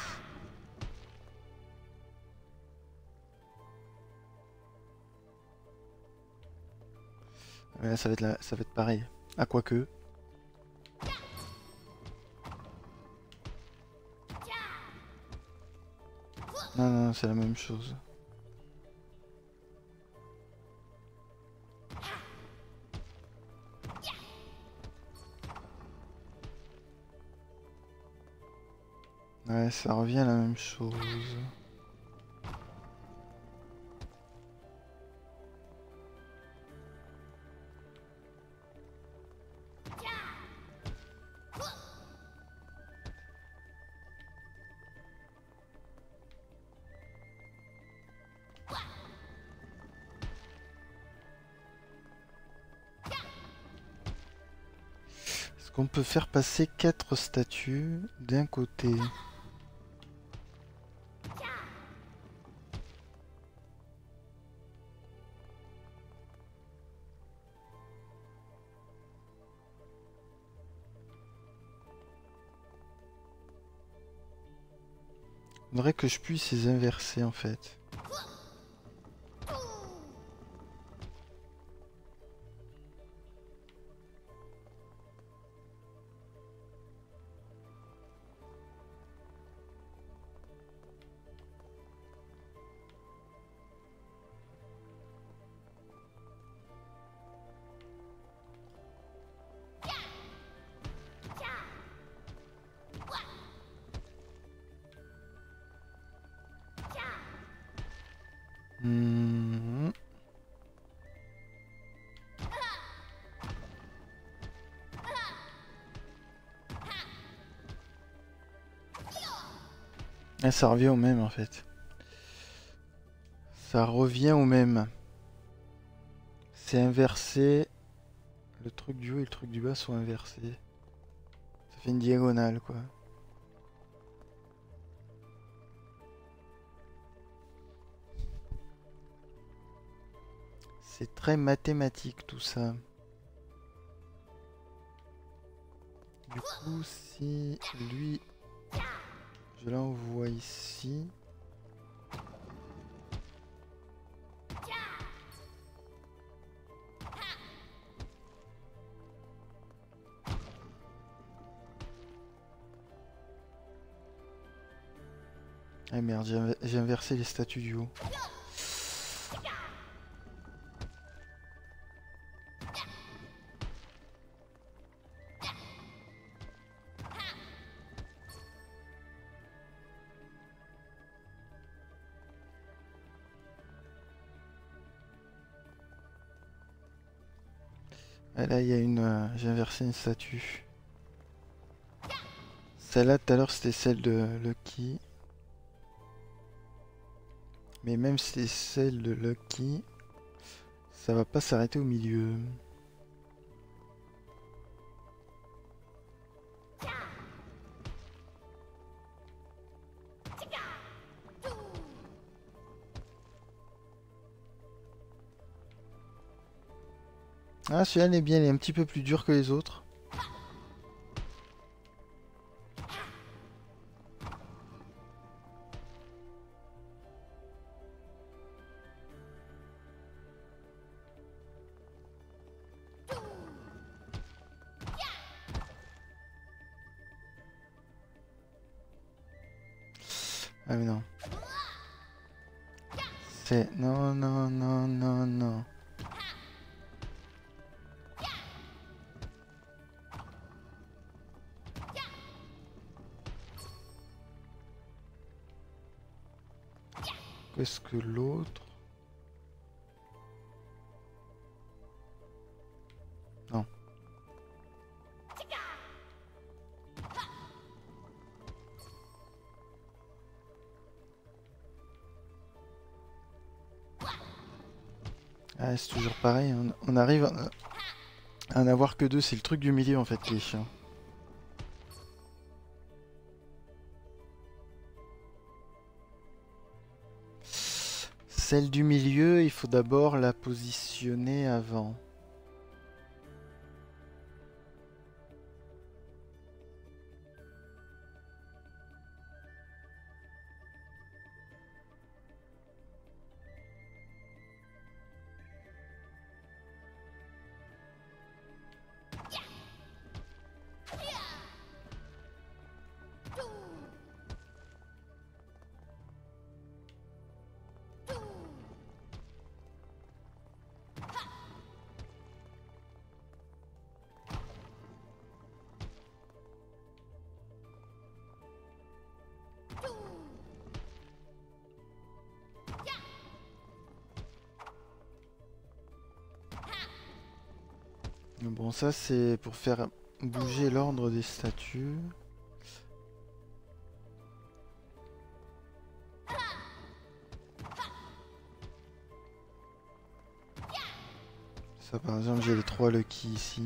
Mais là, ça va être, la... ça va être pareil. Ah, à quoi que. Non, non, c'est la même chose. Ouais, ça revient à la même chose. Est-ce qu'on peut faire passer quatre statues d'un côté? Que je puisse les inverser en fait. Ça revient au même en fait. Ça revient au même. C'est inversé. Le truc du haut et le truc du bas sont inversés. Ça fait une diagonale quoi. C'est très mathématique tout ça. Du coup, si lui, je l'envoie ici. Ah merde, j'ai inv- j'ai inversé les statuts du haut. Là, il y a une. euh, J'ai inversé une statue. Celle-là, tout à l'heure, c'était celle de Lucky. Mais même si c'est celle de Lucky, ça va pas s'arrêter au milieu. Ah, celui-là, il est bien, il est un petit peu plus dur que les autres. On, arrive à, à en avoir que deux, c'est le truc du milieu en fait qui est chiant. Celle du milieu, il faut d'abord la positionner avant. Bon, ça c'est pour faire bouger l'ordre des statues. Ça par exemple j'ai les trois Lucky ici.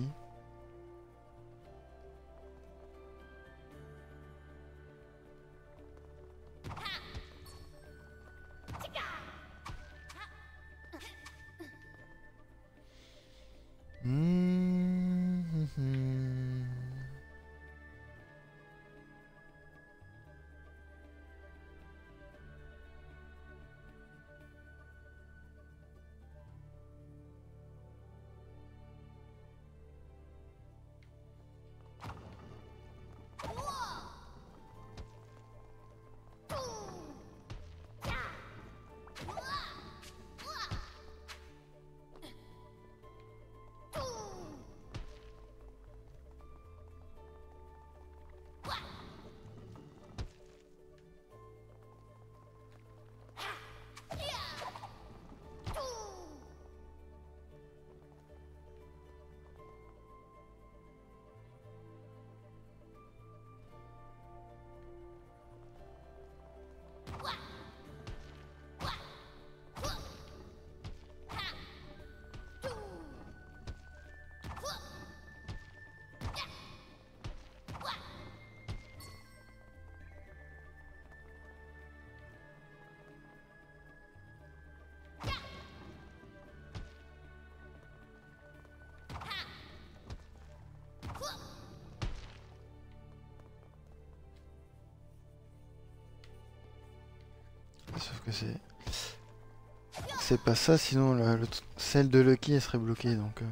C'est pas ça, sinon celle de Lucky elle serait bloquée, donc... euh,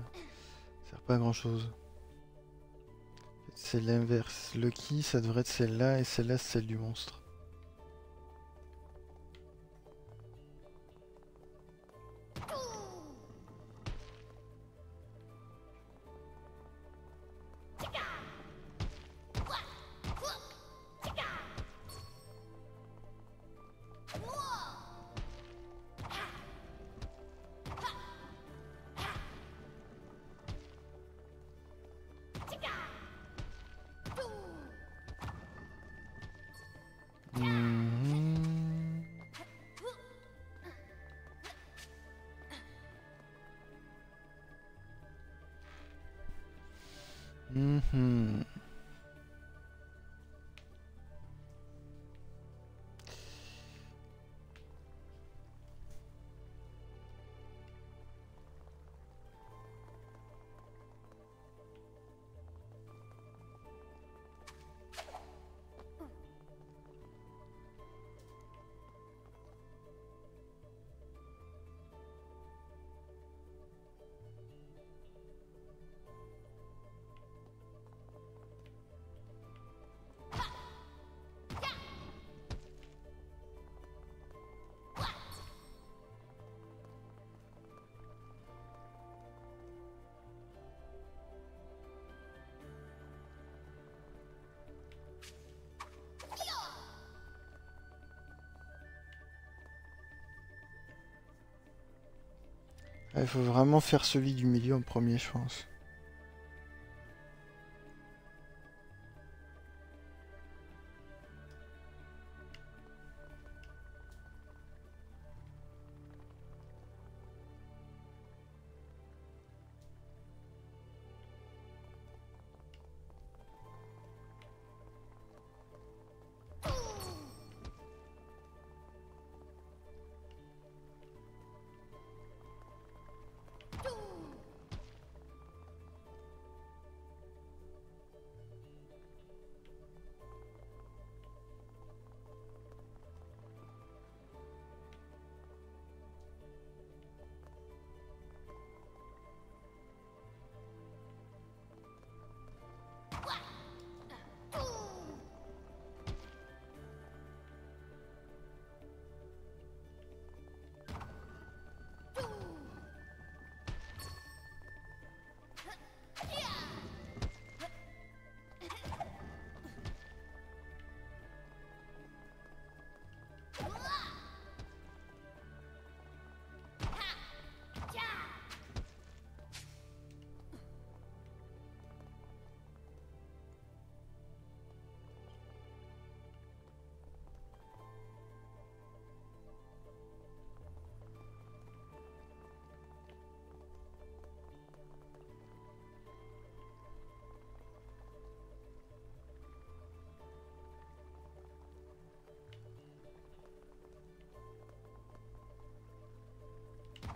sert pas à grand chose. C'est l'inverse. Lucky, ça devrait être celle-là, et celle-là, c'est celle du monstre. Mm-hmm. Il faut vraiment faire celui du milieu en premier, je pense.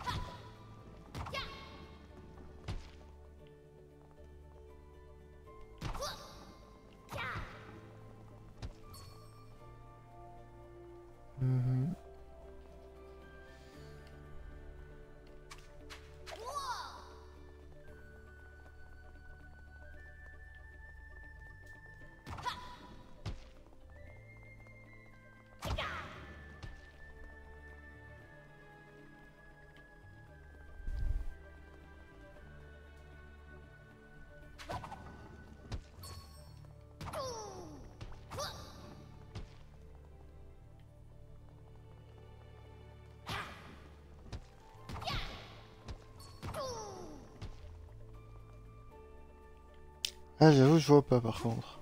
Ha! Ah, j'avoue, je vois pas par contre.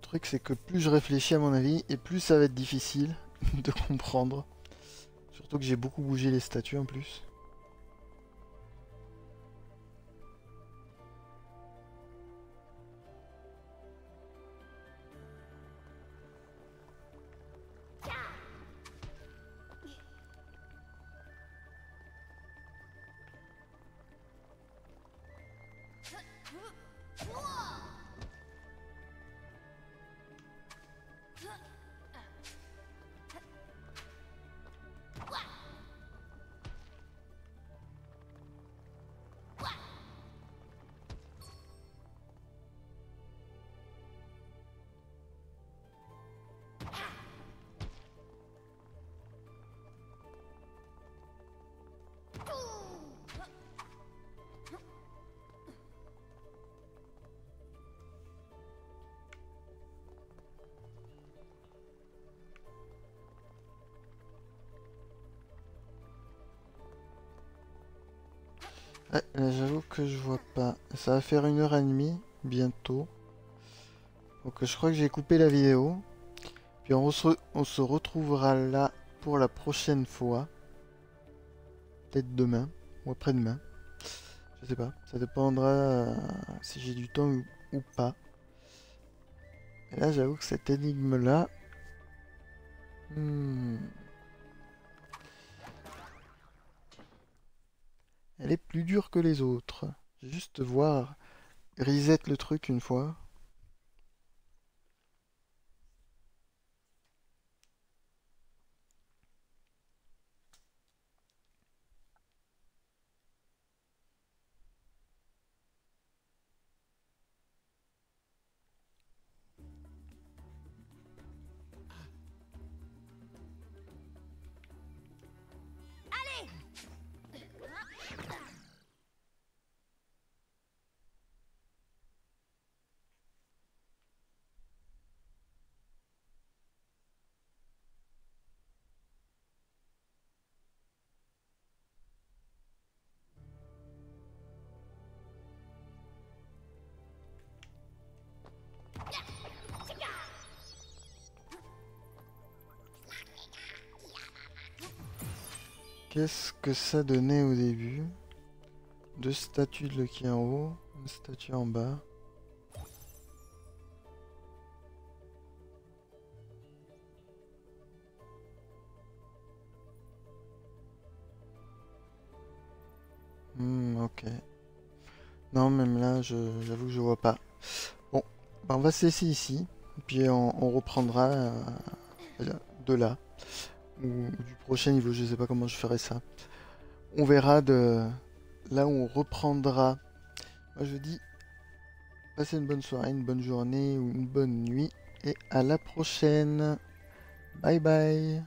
Truc c'est que plus je réfléchis à mon avis et plus ça va être difficile de comprendre. Surtout que j'ai beaucoup bougé les statues en plus. J'avoue que je vois pas. Ça va faire une heure et demie bientôt. Donc je crois que j'ai coupé la vidéo. Puis on se, retrouvera là pour la prochaine fois. Peut-être demain ou après-demain. Je sais pas. Ça dépendra euh, si j'ai du temps ou, pas. Là j'avoue que cette énigme là... Hmm. Elle est plus dure que les autres. Juste voir reset le truc une fois. Que ça donnait au début Deux statues de Lucky en haut, une statue en bas. Hmm, ok. Non, même là, j'avoue que je vois pas. Bon, bah, on va se laisser ici. Puis on, reprendra euh, de là ou, du prochain niveau, je sais pas comment je ferai ça. On verra de là où on reprendra. Moi je dis, passez une bonne soirée, une bonne journée ou une bonne nuit et à la prochaine. Bye bye